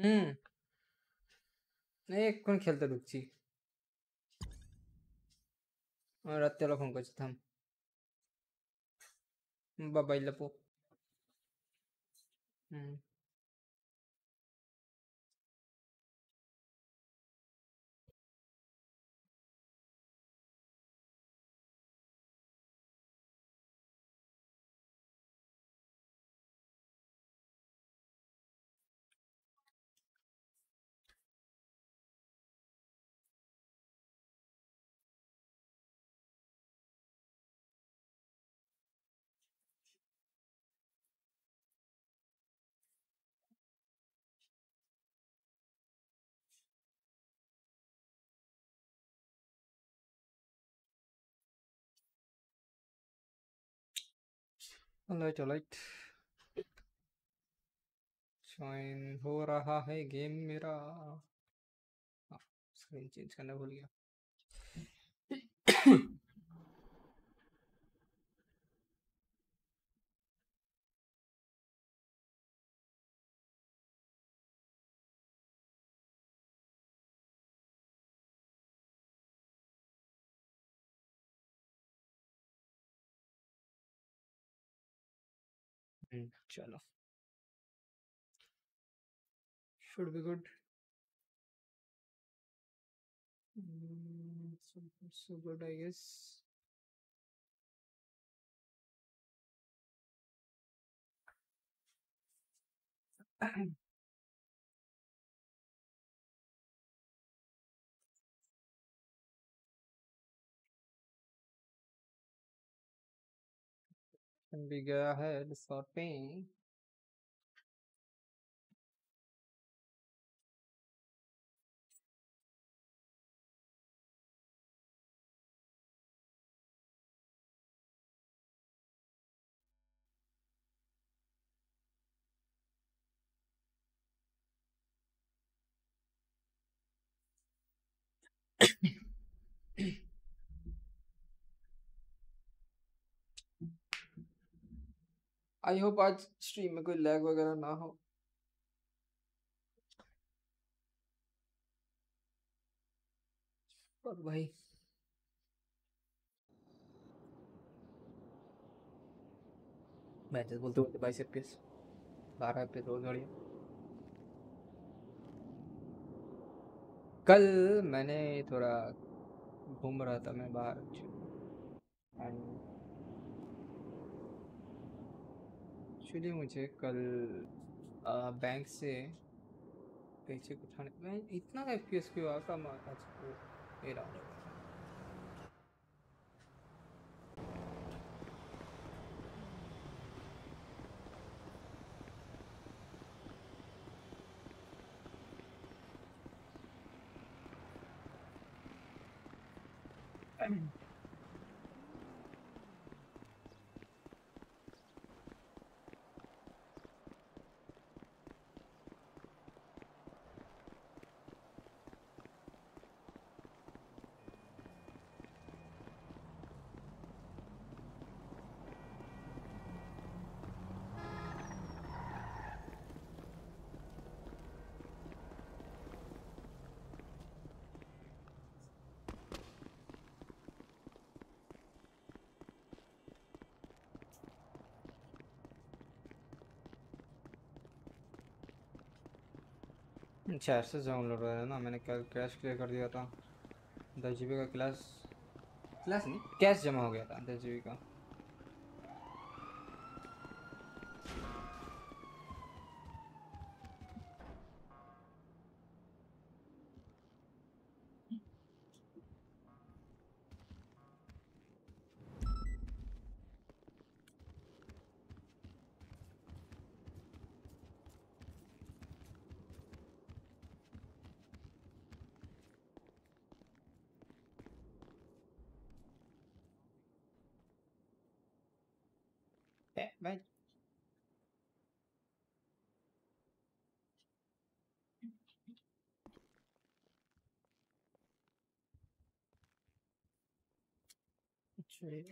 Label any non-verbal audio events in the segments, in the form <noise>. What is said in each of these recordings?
হুম। এক্ষুনি খেলতে ঢুকছি। রাত্রিবেলা ফোন করছি থাম। বাবাই লাপো। হুম। ऑलराइट लाइट ज्वाइन हो रहा है गेम मेरा। स्क्रीन चेंज करना भूल गया। चलो। Should be good. Mm, so, good I guess <clears throat> can we go ahead sorting I hope आज स्ट्रीम में कोई लैग वगैरह ना हो। पर भाई। मैचेस बोलते बोलते बाईस एफपीएस बारह एफपीएस बहुत बढ़िया। कल मैंने थोड़ा घूम रहा था मैं बाहर। एक्चुअली मुझे कल आ, बैंक से पैसे उठाने मैं इतना एफपीएस क्यों आ कम आज ये <clears throat> अच्छा ऐसे डाउनलोड हो रहा है ना मैंने कल कैश क्लियर कर दिया था दस जी का क्लास क्लास नहीं कैश जमा हो गया था दस जी का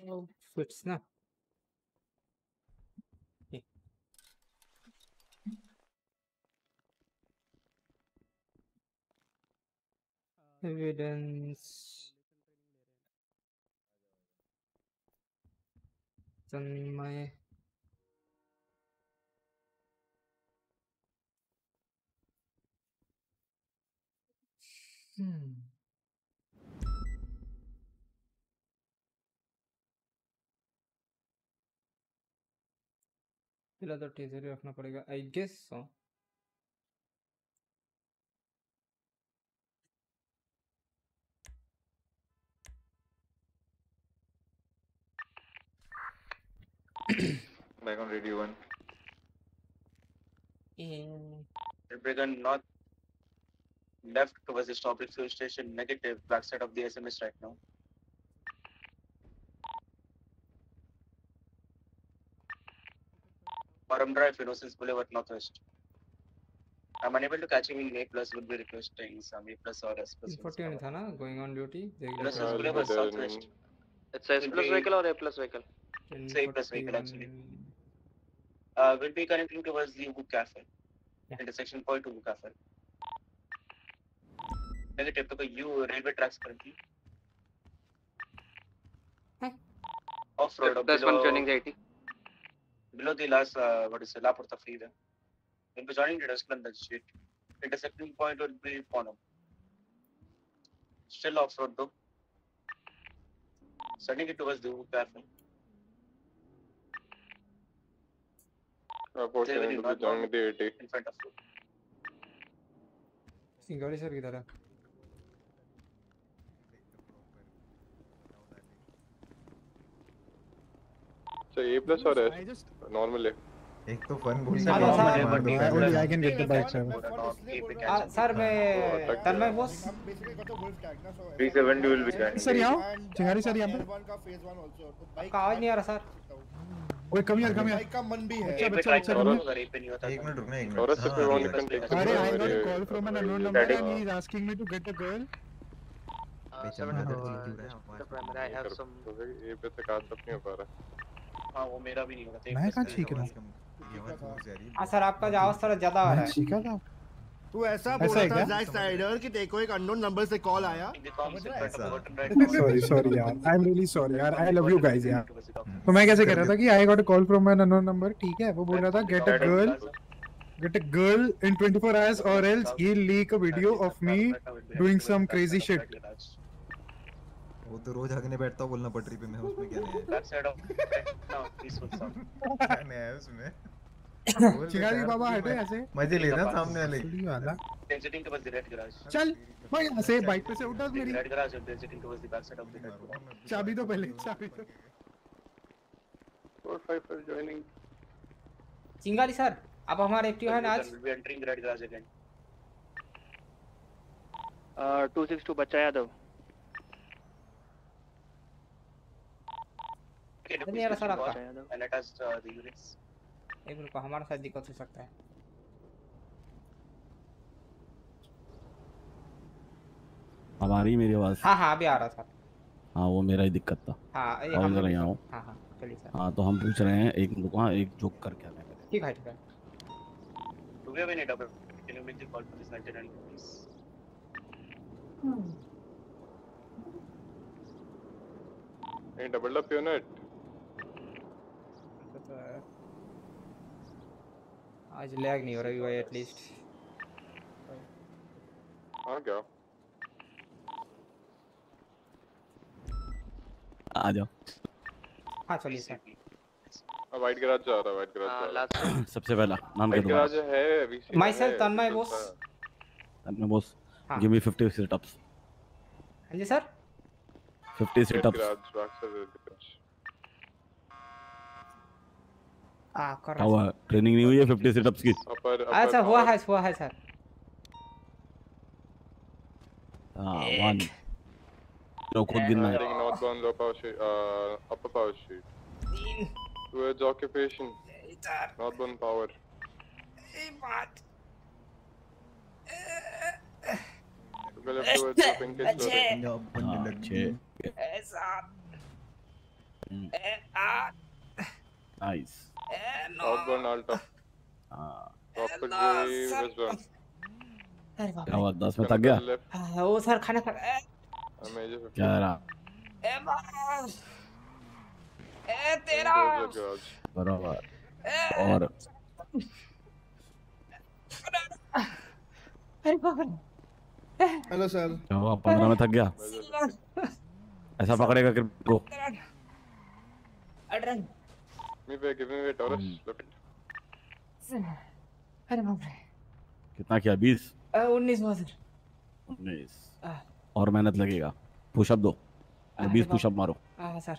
Oh, flip snap. Okay. Evidence. It's my hmm. फिलहाल तो टीजर ही रखना पड़ेगा I guess so Back on radio one. in Represent north left towards the stopping fuel station negative backside of the SMS right now. Param Drive, Innocence Boulevard Northwest. I'm unable to catch him in A plus would be requesting some A plus or S plus. नहीं था ना लो Innocence I'll be Boulevard Southwest. It's a S plus vehicle or A plus vehicle? Say plus vehicle, actually. Uh, will be connecting towards the Wood Cafe. Yeah. Intersection point to Wood Cafe. Negative to U railway tracks currently. Huh? Off road. Plus one joining the 80. Below the last uh, what is it, La Porta freeway. We'll be joining the Esplendid Street. Intersecting point would be Ponum. Still off road though. Sending it towards the Wood Cafe. Unfortunately, will to be joining the 80. in front of you. सिंगाड़ी sir किधर है So A plus or S? I just Normally. एक तो fun बोल हाँ, तो sir- only I can get the bike sir. आ, sir मैं Tanmay Bose Three seventy will be joining. Sir यहाँ चिंगारी सर यहाँ पे आपका आवाज़ नहीं आ रहा सर ओए कम यार कम यार बाइक का मन भी है अच्छा, बच्चा, पे नहीं होता एक तो- मिनट रुकना एक मिनट हाँ, अरे a uh, call from an unknown number static. and he's asking me to get a girl. Uh, बेचारा uh, है, have some. तो फिर A पे से catch up नहीं हो पा रहा. हाँ वो मेरा भी नहीं होगा तो मैं कहाँ का ठीक होगा। हूँ? ये आवाज़ दूर से आ रही है। हाँ सर आपका आवाज़ थोड़ा ज़्यादा आ रहा है सीखा था तू ऐसा बोला है था? जैक स्नाइडर कि देखो एक अननोन नंबर से कॉल आया. सॉरी सॉरी यार आई एम रियली सॉरी यार आई लव यू गाइस यार. तो मैं कैसे कह रहा था कि I got a call from an unknown number ठीक है वो बोल रहा था get a girl get a girl in 24 hours or else he'll leak a video of me doing some crazy shit. वो तो रोज हगने बैठता हूँ बोलना पटरी पे मैं हूँ, उसमें क्या नया है? Side of no, peaceful sound. क्या नया है उसमें चिंगारी बाबा तू हटे ऐसे मज़े ले रहा सामने वाले वाला Exiting towards the red garage. चल भाई यहाँ से बाइक पे से उठा The मेरी be exiting towards the back side of the red garage. चाबी तो पहले चाबी तो Four five five joining. Chingari sir आप हमारे एक्टिव है ना आज garage again. Uh, two six two बच्चा यादव. नहीं आ रहा सर आपका us uh, the units. एक मिनट को हमारा शायद दिक्कत हो सकता है अब आ रही मेरी आवाज़ हाँ हाँ अभी आ रहा सर हाँ वो मेरा ही दिक्कत था हाँ ये हम जरा यहाँ आओ हाँ हाँ चलिए सर हाँ तो हम पूछ रहे हैं एक मिनट हाँ एक जोक करके आने का ठीक है ठीक है. Do we have any double? Can you make the call for this 99 please? Any doubled up unit? है। आज लैग नहीं हो रही भाई एटलीस्ट हाँ क्या? आ जाओ हाँ चलिए सर हाँ white garage जा रहा है white garage जा रहा last one. <clears throat> सबसे पहला नाम है. क्या garage है VC में Myself, है, Tanmay चलता boss. है. बॉस हाँ गिव मी 50 सिट अप्स हाँ जी सर 50 सिट अप्स आ कर हुआ ट्रेनिंग नहीं हुई है 50 सिट अप्स की अच्छा हुआ. है हुआ है सर हाँ वन लो खुद गिनना है uh, To the left towards the Pinkage छः building. पंजाब बनने हाँ लग छः ए, सात हम्म, ए, आठ Alta. हाँ क्या हुआ दस में थक गया हाँ, वो सर खाना खा ए, major 15. क्या रहा ए ए तेरा. बराबर। और? अरे बाप हेलो सर क्या हुआ पंद्रह में थक गया। ऐसा पकड़ेगा कि को give me way, Taurus. Hmm. Left. अरे बाप रे कितना किया बीस अ, उन्नीस हुआ सर उन्नीस आ। और मेहनत लगेगा पुशअप दो अरे बीस बाप- पुशअप मारो हाँ sir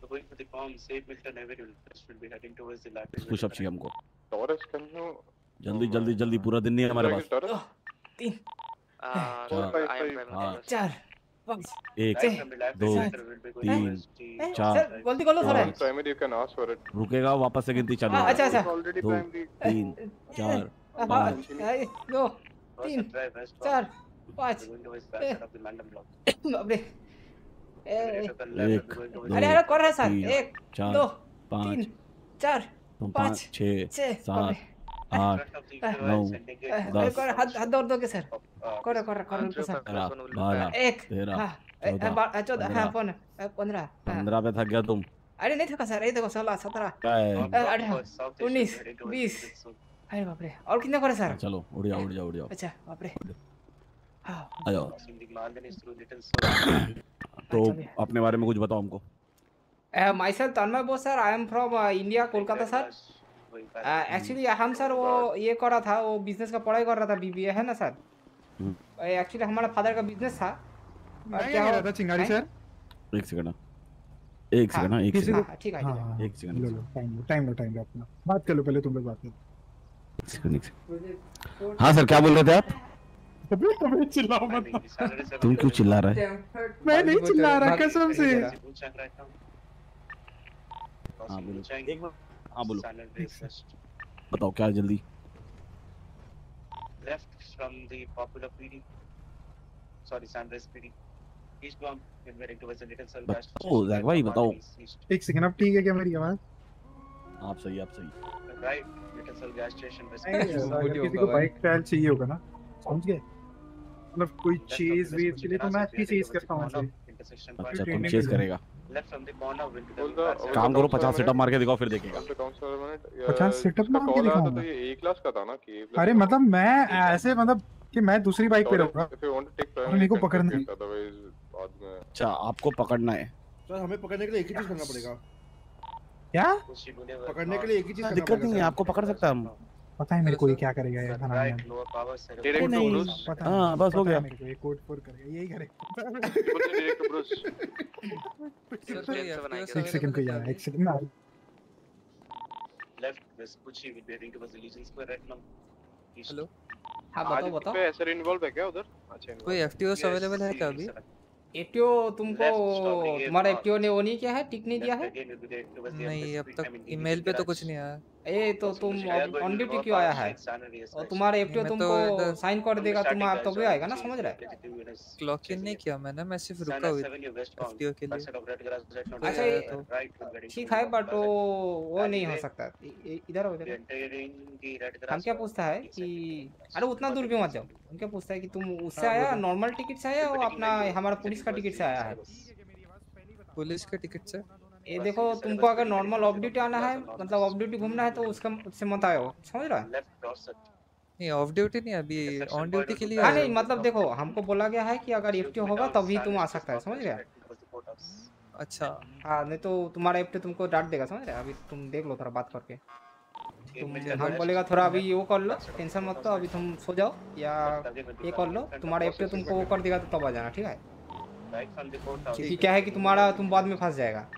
So going for the bomb, save Milton Avenue. This will be heading towards the lab. Push up चाहिए हमको Taurus, can you... जल्दी जल्दी जल्दी पूरा दिन नहीं है हमारे पास? तीन Uh, हाँ। हाँ। चार एक दो, तीन, चार, सर गलती कर लो सर पाँच, Primary, you can ask for it. रुकेगा वापस से गिनती चालू हाँ। अच्छा अच्छा दो. तीन चार हाँ, पाँच हाँ, दो तीन. चार पाँच left, एक, अरे अरे कर रहा है सर एक दो पाँच तीन चार तो पाँच, छः सात आठ नौ, दस, हाथ दौड़ दोगे सर। कर कर कर सर। बारह एक तेरह हाँ चौदह, हाँ पंद्रह। पंद्रह हाँ। पंद्रह पे थक गया तुम। अरे नहीं था सर ये देखो सोलह सत्रह है? अठारह, उन्नीस, बीस। अरे बाप रे और कितने करे सर? चलो उड़ जाओ उड़ जाओ उड़ जाओ अच्छा बाप रे। हाँ। आ जाओ. तो अपने बारे में कुछ बताओ हमको। Myself Tanmay Bose sir I am from India Kolkata sir. Actually हम सर वो ये कर रहा था वो बिज़नेस का पढ़ाई कर रहा था बीबीए है ना सर। एक्चुअली हमारा फादर का बिज़नेस था मैं क्या हो- रहा था चिंगारी सर एक सेकंड एक सेकंड हाँ, एक सेकंड हाँ, ठीक है हाँ है। हाँ एक सेकंड लो टाइम लो टाइम लो टाइम लो अपना बात कर लो पहले तुम लोग बात करो एक सेकंड एक सेकंड हाँ सर क्या बोल रहे थे आप अबे अबे चिल्लाओ मत तुम क्यों चिल्ला रहे? मैं नहीं चिल्ला रहा कसम से। now. Crossing बोलो। एक मिनट। हाँ बोलो. बताओ क्या जल्दी from the popular PD. Sorry, Sunrise PD. Eastbound, we're heading towards the Little Cell gas बताओ, station. जैक भाई, बताओ। एक सेकंड अब ठीक है क्या मेरी आवाज़ आप सही आप सही Cell gas station. west- अगर किसी को बाइक ट्रायल चाहिए होगा ना समझ गए मतलब कोई चेज वेज के लिए तो मैं अच्छी चेज करता हूँ अच्छा तुम मिल करेगा काम करो पचास सेटअप मार के दिखाओ फिर देखेगा। पचास सेटअप मार के दिखाओ ये क्लास का था ना कि अरे मतलब मैं ऐसे मतलब कि मैं दूसरी बाइक पे रहूँगा। मेरे को पकड़ना है अच्छा आपको पकड़ना है। सर हमें पकड़ने के लिए एक ही चीज़ करना पड़ेगा। क्या? पकड़ने के लिए एक ही चीज़ हाँ, दिक्कत नहीं है आपको पकड़ सकता हूँ पता है मेरे को ये क्या करेगा यार थाना में डायरेक्ट लोअर पावर हाँ बस हो गया। मेरे को ये कोड फोर करेगा यही करेगा एक सेकंड को यार एक सेकंड लेफ़्ट बस कुछ ही बेरिंग के बस इलीजेंस पर रेट नाउ हेलो हाँ बताओ बताओ। पे एसर इन्वॉल्व है क्या उधर? अच्छा कोई एफटीओ अवेलेबल है क्या अभी? एटीओ तुमको तुम्हारे एटीओ ने वो नहीं किया है? टिक नहीं दिया है? नहीं अब तक ईमेल पे तो कुछ नहीं आया। ए तो तुम ऑन ड्यूटी क्यों आया है? और. तुम्हारा तो तुमको साइन कर देगा तुम आप तभी garage आएगा ना समझ रहे? 22 क्लॉक इन नहीं किया मैंने मैं सिर्फ़ रुका हुई एफटीओ के लिए. अच्छा, ठीक है बट वो वो नहीं हो सकता। इधर We इधर हम क्या पूछता है कि अरे उतना दूर क्यों मत जाओ? हम क्या पूछता है कि तुम उससे हाँ, आया नॉर्मल टिकट से आया वो अपना हमारा पुलिस का टिकट से आया? है पुलिस के टिकट से? ये देखो तुमको अगर नॉर्मल ऑफ़ ड्यूटी आना है मतलब ऑफ़ ड्यूटी घूमना है तो उसका उससे मत आयो समझ रहा है? नहीं ऑफ़ ड्यूटी नहीं अभी ऑन ड्यूटी के लिए the- हाँ नहीं मतलब देखो हमको बोला गया है कि अगर एफटी होगा तभी तुम आ सकता है समझ गया अच्छा। हाँ नहीं तो तुम्हारा एफटी तुमको डांट देगा समझ रहे अभी तुम देख लो थोड़ा बात करके। तुम हम बोलेगा थोड़ा अभी वो कर लो टेंशन मत लो अभी तुम सो जाओ या ये कर लो तुम्हारा एफटी तुमको वो कर देगा तो तब आ जाना ठीक है. क्योंकि क्या है कि तुम्हारा तुम बाद में फंस जाएगा।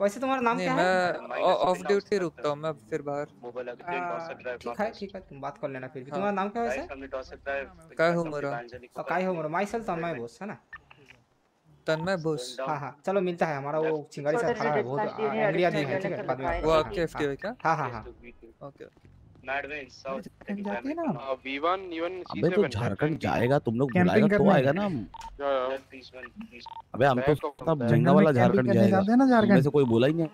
वैसे तुम्हारा नाम क्या है? मैं ऑफ़ ड्यूटी रुकता हूँ मैं फिर बाहर। Dorset Drive. ठीक है ठीक है तुम बात कर लेना फिर। भी हाँ। तुम्हारा नाम क्या है वैसे. काय हो मेरा? तो काय हो। मेरा माई सेल्फ तन्मय बोस है ना? तन्मय बोस हाँ हाँ हाँ हाँ चलो मिलता है हमारा वो चिंगारी खड़ा है बहुत एंग्री आदमी है ठीक है बाद में वो हाँ, आपके एफटी है क्या हाँ हाँ हाँ। To V2. ओके अबे तो झारखंड जाएगा तुम लोग बुलाएगा तो आएगा ना। अबे हम तो तब जंगा वाला झारखंड जाएगा। ऐसे कोई बोला ही नहीं।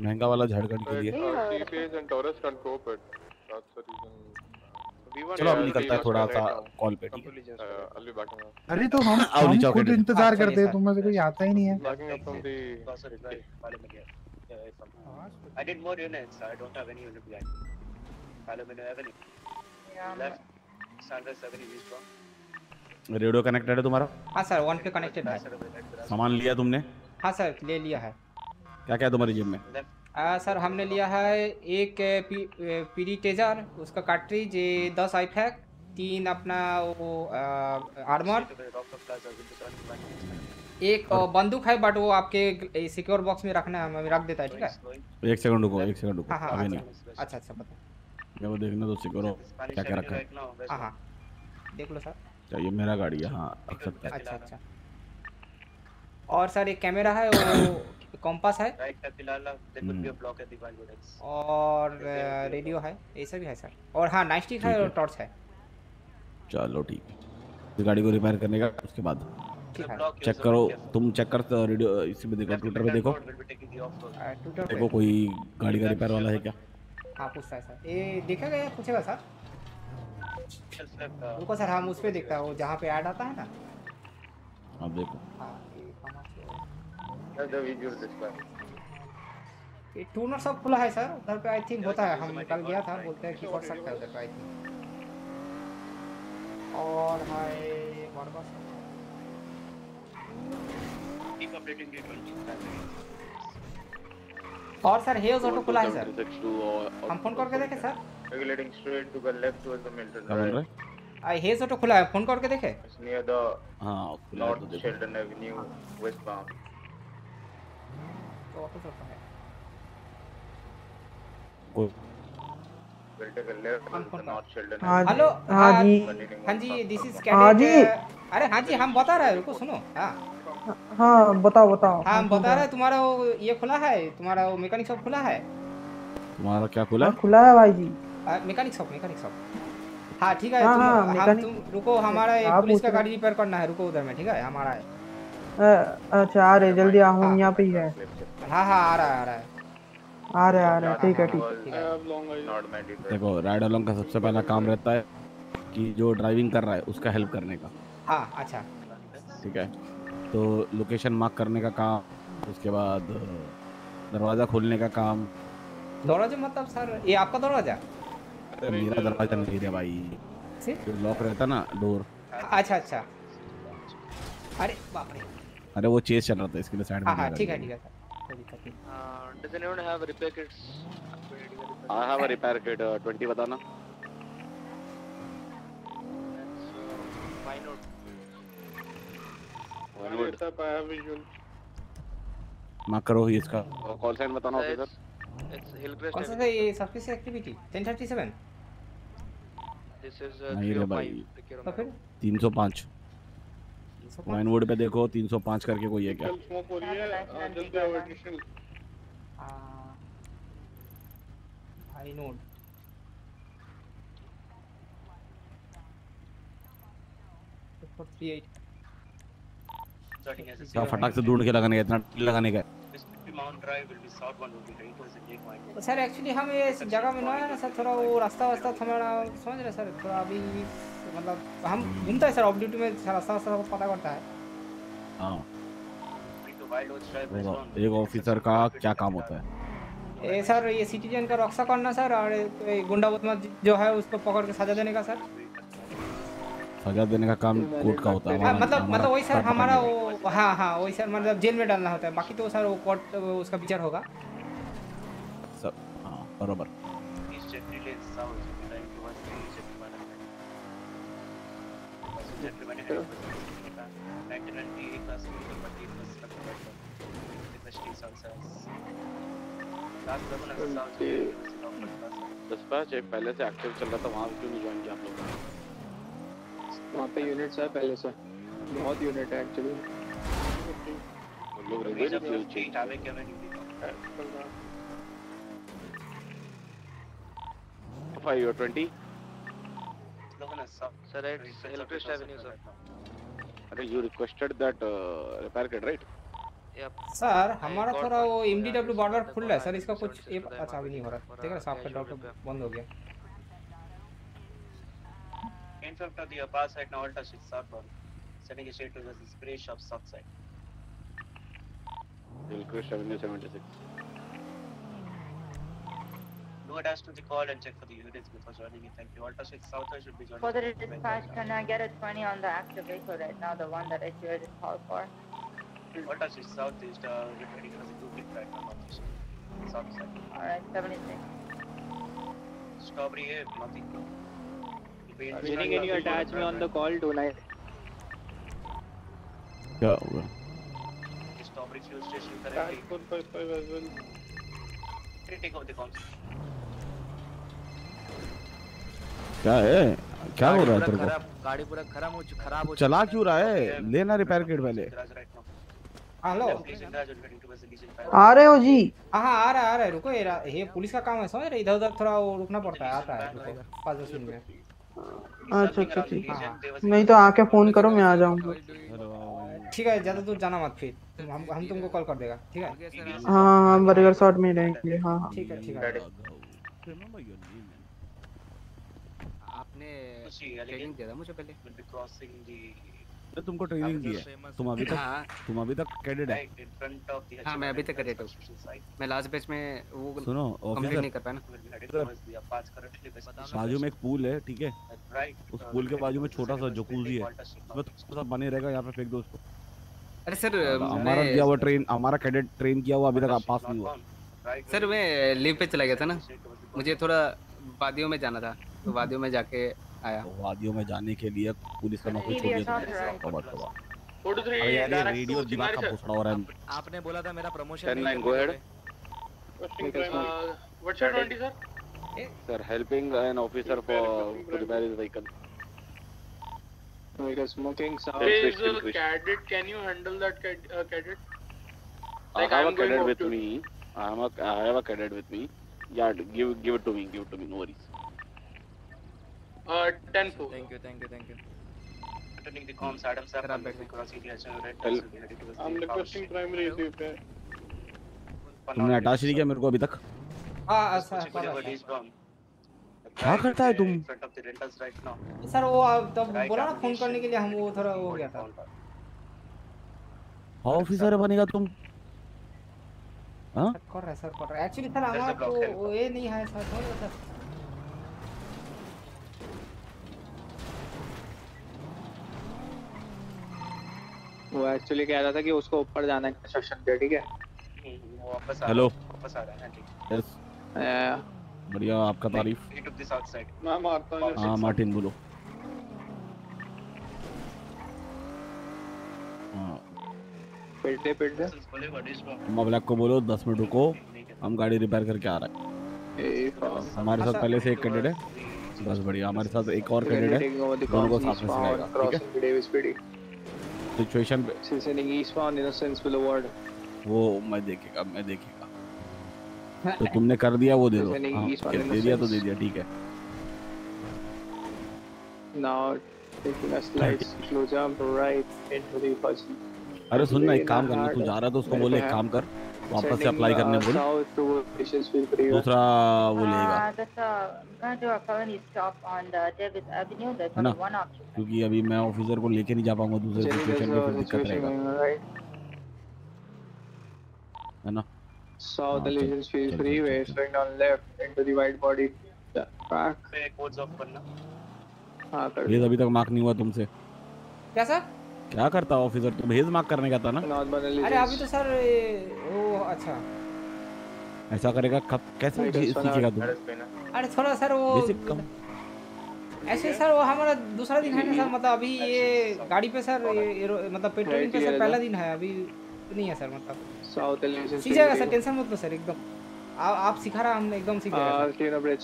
महँगा वाला झारखंड के लिए। चलो अब निकलता है थोड़ा सा कॉल पे अरे तो हम खुद इंतज़ार करते हैं तुम्हें से कोई आता ही नहीं है। I did more units. I don't have any unit behind. Palomino Avenue. Yeah, Left. Sanders Avenue East one. Radio connected है तुम्हारा हाँ सर वन पे कनेक्टेड है. सामान लिया तुमने हाँ सर ले लिया है क्या क्या तुम्हारी जिम में आ, सर हमने लिया है एक पी, पीडी टेजर उसका कार्ट्रिज दस आई फैक तीन अपना वो आर्मर एक बंदूक है बट वो आपके सिक्योर बॉक्स में रखना है हमें रख देता है ठीक है? एक सेकंड रुको एक सेकंड रुको हाँ, हाँ, अभी हाँ, नहीं। अच्छा अच्छा बताओ। मैं वो देखना तो सिक्योर क्या क्या रखा है? हाँ हाँ देख लो सर। अच्छा ये मेरा गाड़ी है हाँ सकता अच्छा अच्छा। और सर एक कैमरा है वो कॉम्पास है? Right है फ़िलहाल a Hmm. block at the Wildwood X. और रेडियो है। ये सब भी है सर। और हाँ नाइट स्टिक है और टॉर्च है। चलो ठीक है। गाड़ी को रिपेयर करने का उसके बाद। है चेक करो तुम चेक कर तो रेडियो इसी पे देखो ट्विटर पे देखो. अ, ट्विटर देखो कोई गाड़ी का रिपेयर वाला है क्या? हाँ पूछता है सर। ये देखेगा या पूछेगा सर? Left, uh, रुको सर हम उस पर देखता है। वो जहाँ पे ऐड आता है ना। आप देखो। हाँ ये टूनर सब खुला है सर। उधर पे आई थिंक होता है। हम कल गया था। बोलते हैं कि कर सकता है उधर पे आई थिंक और है बरबस keep updating the 20. और सर हेज ऑटो खुला है सर 762 or- हम फ़ोन करके देखे sir the left towards the Milton क्या बोल Drive. रहे आई हेज ऑटो खुला है फ़ोन करके देखे near the हाँ खुला है तो देखो Sheldon Avenue, westbound. तो ऑटो चलता है हेलो हाँ जी। हाँ जी दिस इज़ southbound. हाँ जी। अरे हाँ जी हम बता रहे हैं रुको सुनो। हाँ। हाँ बताओ बताओ। हाँ हम बता रहे हैं तुम्हारा वो ये खुला है? तुम्हारा वो मैकेनिक शॉप खुला है? तुम्हारा क्या खुला हाँ, खुला है भाई जी। मैकेनिक शॉप मैकेनिक शॉप हाँ ठीक है हाँ, तुम हाँ, हम तुम रुको हमारा एक पुलिस का गाड़ी रिपेयर करना है रुको उधर में ठीक है हमारा है अच्छा आ रहे जल्दी आओ हम हाँ। यहाँ पे ही है। हाँ हाँ आ रहा है आ रहा है। आ रहे आ रहे ठीक है ठीक है। देखो राइड अलोंग का सबसे पहला काम रहता है कि जो ड्राइविंग कर रहा है उसका हेल्प करने का। हाँ अच्छा। ठीक है? तो लोकेशन मार्क करने का काम उसके बाद दरवाज़ा खोलने का काम। दरवाज़ा मतलब सर ये आपका दरवाज़ा? अरे मेरा दरवाज़ा नहीं रे भाई? जो लॉक रहता ना डोर अच्छा अच्छा। अरे बाप रे। अरे वो चेस चल रहा था इसके लिए साइड हाँ में हाँ ठीक है ठीक है sir. Uh, does anyone have repair kits? I have a repair kit. Uh, 20 बताना. That's uh, my note. One wood. Mark करो ये इसका Uh, call sign बताना Uh, officer. it's, it's Hillcrest कौन सा. था ये service activity 1037 This is uh, नहीं रे 305. भाई। Take care of तो फिर room. 305 वाइनवुड पे देखो 305 करके कोई है क्या आई नोट Starting क्या फटाक से ढूंढ के लगाने का इतना लगाने का. तो सर एक्चुअली हम ये जगह में हैं ना सर थोड़ा वो रास्ता वास्ता हमारा समझ रहे सर थोड़ा अभी मतलब हम घूमता है सर ऑफ़ ड्यूटी में रास्ता वास्ता पता करता है। हाँ। एक ऑफिसर का क्या काम होता है? ये सर ये सिटीजन का रक्षा करना सर और गुंडा बदमाश जो है उसको पकड़ के सजा देने का सर। सजा देने का काम कोर्ट का होता है हाँ, हमारा- मतलब मतलब वही सर हमारा वो हाँ हाँ वही सर मतलब जेल में डालना होता है। बाकी तो सर वो कोर्ट उसका विचार होगा। सब हाँ बरोबर। East Gentry Lane south will be lying towards the Gentleman Avenue. Also Gentleman Avenue. 1998 class vehicle, but it was converted also. Last एक पहले से एक्टिव चल रहा था वहाँ क्यों नहीं ज्वाइन किया आप लोगों ने? वहाँ पे यूनिट्स है पहले से बहुत यूनिट है एक्चुअली वो लोग Reach regular up to Street Havoc Avenue. Five और twenty it's Research Hillcrest officer Avenue, sir. right now. अरे you requested that repair kit right. Sir हमारा थोड़ा वो M D W border the खुल रहा है सर इसका कुछ the अच्छा अभी नहीं हो रहा देख रहा uh, साफ़ का डॉक्टर बंद हो गया Info the upper side now Alta Street southbound. Sending a straight to the spray shop south side. Hillcrest Avenue 76. Do a dash to the call and check for the units before joining in. Thank you. Alta Street southward should be joining. For the dispatch, can I get a 20 on the active vehicle right now, the one that I heard is called for? Alta Street southeast, uh, repeating for the two big right. South side. Alright, 76. Strawberry है nothing. Jenny, can you attach me on the call tonight? क्या हुआ Strawberry fuel station currently. 455 as well. Take over the comms? क्या है क्या हो रहा है तेरे को गाड़ी पूरा खराब हो खराब हो चला क्यों रहा है लेना रिपेयर किट पहले हेलो आ रहे हो जी? हाँ हाँ आ रहा है आ रहा है रुको ये ये पुलिस का काम है समझ रहे इधर उधर थोड़ा वो रुकना पड़ता है आता है रुको पाँच दस मिनट में। अच्छा अच्छा ठीक। हाँ हाँ नहीं तो आके फ़ोन करो मैं आ जाऊँगा। ठीक है ज़्यादा दूर जाना मत फिर। हम हम तुमको कॉल कर देगा ठीक है? हाँ हाँ बर्गर शॉट में रहेंगे हाँ हाँ। ठीक है ठीक है। आपने ट्रेनिंग दिया था मुझे पहले? Will be मैं तुमको ट्रेनिंग दी है। तुम अभी हाँ। तक तुम अभी तक कैडेट है। हाँ मैं अभी तक कैडेट हूँ। मैं लास्ट बैच में वो सुनो कंप्लीट नहीं कर पाया ना। बाजू में एक पूल है ठीक है? उस पूल के बाजू में छोटा सा जकूजी है। उसमें थोड़ा सा बने रहेगा यहाँ पे फेंक दो उसको। अरे सर हमारा मैं दिया हुआ ट्रेन हमारा कैडेट ट्रेन किया हुआ अभी तक पास नहीं हुआ। सर मैं लीव पे चला गया था ना। मुझे थोड़ा वादियों में जाना था। तो वादियों में जाके तो वादियों में जाने के लिए पुलिस का नौकरी छोड़ दिया यार रेडियो दिमाग का भूसड़ा हो रहा है। आपने बोला था मेरा promotion sir helping an officer for repair is vehicle cadet can you handle that cadet like I am am I a cadet with me give give it to to no worries Uh, 10 4. Thank you thank you thank you Returning the comms, Adam Bus will be headed towards I'm requesting primary repair. तुमने attach नहीं किया मेरे को अभी तक हाँ अच्छा है। क्या करता है तुम. सर वो तब बोला ना फ़ोन करने के लिए हम वो थोड़ा वो हो गया था ऑफिसर बनेगा तुम हाँ कर रहा है सर कर रहा है एक्चुअली सर हमारा तो ये नहीं है सर रहे सर वो एक्चुअली कह रहा था कि उसको ऊपर जाना है कंस्ट्रक्शन पे ठीक है? वो वापस आ हेलो वापस आ रहा है ठीक यस बढ़िया आपका तारीफ़। he took the south side मारता हूँ हाँ मार्टिन बोलो। हाँ। पेट पेट अम्मा ब्लैक को बोलो दस मिनट रुको। हम गाड़ी रिपेयर करके आ रहे हैं। हमारे साथ पहले से एक कैडेट है। बस बढ़िया हमारे साथ एक और कैडेट है। दोनों को साथ में सिखाएगा ठीक है? सिचुएशन पे। Since in eastbound innocence will award वो मैं देखेगा मैं देखेगा तो तुमने कर दिया वो दे दो। हाँ दे दिया तो दे दिया ठीक है। Now taking a slice slow jump right into the fuzzy अरे सुन ना एक काम करना तू जा रहा है तो उसको बोले एक काम कर। वापस से अप्लाई करने बोल दूसरा वो लेगा Uh, uh, है ना. क्योंकि अभी मैं ऑफिसर को लेके नहीं जा पाऊँगा दूसरे सिचुएशन में फिर दिक्कत रहेगा? है ना South हाँ, Allegiance Field Freeway, swing on left into the wide body track. पे codes off करना हाँ कर भेज अभी तक मार्क नहीं हुआ तुमसे क्या सर क्या करता ऑफिसर तुम भेज मार्क करने का था ना? अरे अभी तो सर वो अच्छा। ऐसा करेगा कब कैसे सीखेगा. तुम अरे थोड़ा सर वो कम। ऐसे सर वो हमारा दूसरा दिन है ना सर मतलब अभी ये गाड़ी पे सर मतलब पेट्रोलिंग पे सर पहला दिन है अभी नहीं है सर मतलब। सीख जाएगा सर टेंशन मत लो सर एकदम। आप आप सिखा रहा हम एकदम सीख जाएगा सर। clear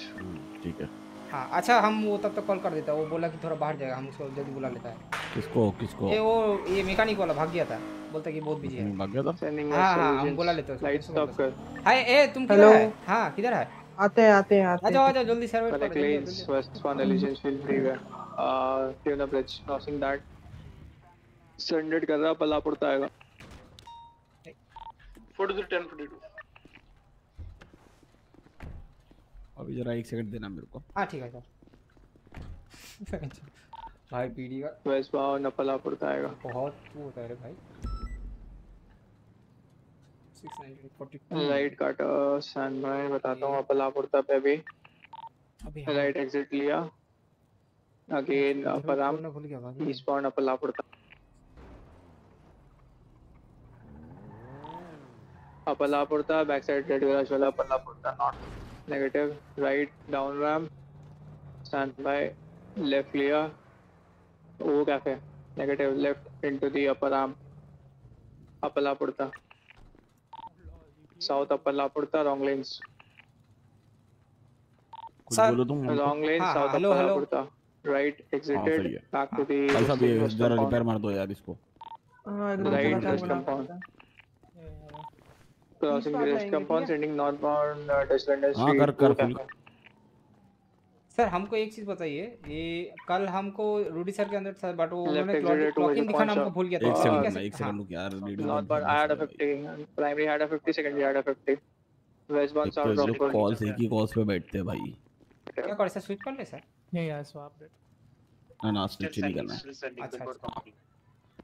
ठीक है। हाँ अच्छा हम वो तब तक कॉल कर देता है वो बोला कि थोड़ा बाहर जाएगा हम उसको जल्दी बुला लेता है। किसको किसको ये वो ये मैकेनिक वाला भाग गया था बोलता कि बहुत बिज़ी है भाग गया था हाँ हाँ हम. बुला लेते हैं stop मत कर. हाय ए तुम किधर है हाँ किधर है आते हैं आते हैं आते आ जाओ आ जाओ जल्दी सर्वे Correct करो जल्दी आओ, lanes, जल्दी आओ। westbound Allegiance Field Freeway. Uh, clear a bridge. Crossing that. Sundet कर रहा पला पड़ता आएगा. 43 1042 अभी जरा एक सेकंड देना मेरे को हाँ ठीक है सर <laughs> भाई पीडी का। वेस्ट बाउंड अपला पड़ता आएगा। बहुत वो होता है रे भाई। 642 राइट काटा सैन भाई बताता हूँ अपला पड़ता पे अभी। अभी राइट एग्जिट लिया। अगेन अपर आर्म बोलना भूल गया भाई। ईस्ट बाउंड अपला पड़ता अपला पड़ता बैक साइड रेड वाला चला अपला पड़ता not negative right down ram stand by left लिया। वो cafe negative left into the upper arm अपला पड़ता साउथ अपला पड़ता रॉन्ग लेन्स कुछ बोलो तुम रॉन्ग लेन हाँ, साउथ hello, अपला पड़ता राइट हाँ, एग्जिटेड बैक टू भाई साहब ये जरा रिपेयर मार दो यार इसको। हाँ, एकदम Right, चला west था compound. Crossing बार the जाएँगे, west ठीक compound, है? हाँ. कर- कर. सर हमको एक चीज़ बताइए। ये कल हमको रूडी सर के अंदर था बट वो उन्होंने exited clock towards in the दिखाना हमको भूल गया एक तो सेकंड कैसे- एक हाँ। सेकंड रुक यार video Northbound, I had a 50. Primary had a 50, secondary had a 50. Westbound, south तो Rockford. कॉल्स एक ही कॉल्स पे बैठते हैं भाई। क्या करे सर? स्विच कर ले सर। नहीं यार स्वैप डेट ना ना स्विच नहीं करना है। अच्छा, अच्छा।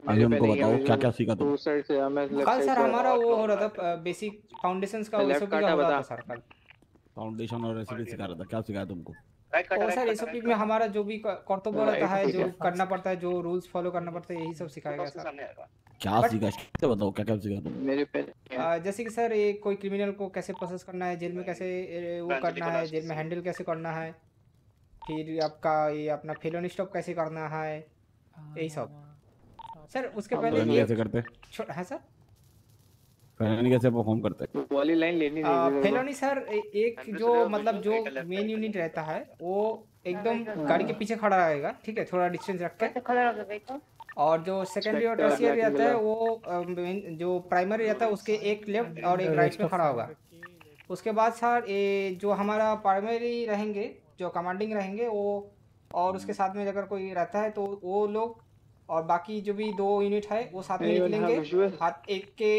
अभी हमको है, बताओ क्या क्या सीखा तुम से कल सर हमारा वो हो रहा था बेसिक फाउंडेशंस का Left एसओपी का हो रहा बता। था सर कल। फाउंडेशन और रेसिपी सिखा रहा था। क्या सिखाया तुमको? और सर एसओपी में हमारा जो भी कर्तव्य रहता है जो करना पड़ता है जो रूल्स फॉलो करना पड़ता है यही सब सिखाया गया सर। क्या सीखा से बताओ क्या क्या सीखा तुम मेरे पे है। जैसे कि सर ये कोई क्रिमिनल को कैसे प्रोसेस करना है जेल में कैसे वो करना है जेल में हैंडल कैसे करना है फिर आपका ये अपना फेलोन स्टॉप कैसे करना है यही सब। सर उसके पहले फैलन एक कैसे करते? है सर? फैलन कैसे परफॉर्म करते वो वाली लाइन लेनी थी। फेलोनी सर एक जो मतलब जो मेन यूनिट रहता है वो एकदम गाड़ी के पीछे खड़ा रहेगा ठीक है थोड़ा डिस्टेंस रख के। What's the color of और जो सेकेंडरी और टर्शियरी रहता है वो जो प्राइमरी रहता है उसके एक लेफ़्ट और एक राइट में खड़ा होगा। उसके बाद सर ये जो हमारा प्राइमरी रहेंगे जो कमांडिंग रहेंगे वो और उसके साथ में अगर कोई रहता है तो वो लोग और बाकी जो भी दो यूनिट है वो साथ में निकलेंगे हाथ एक के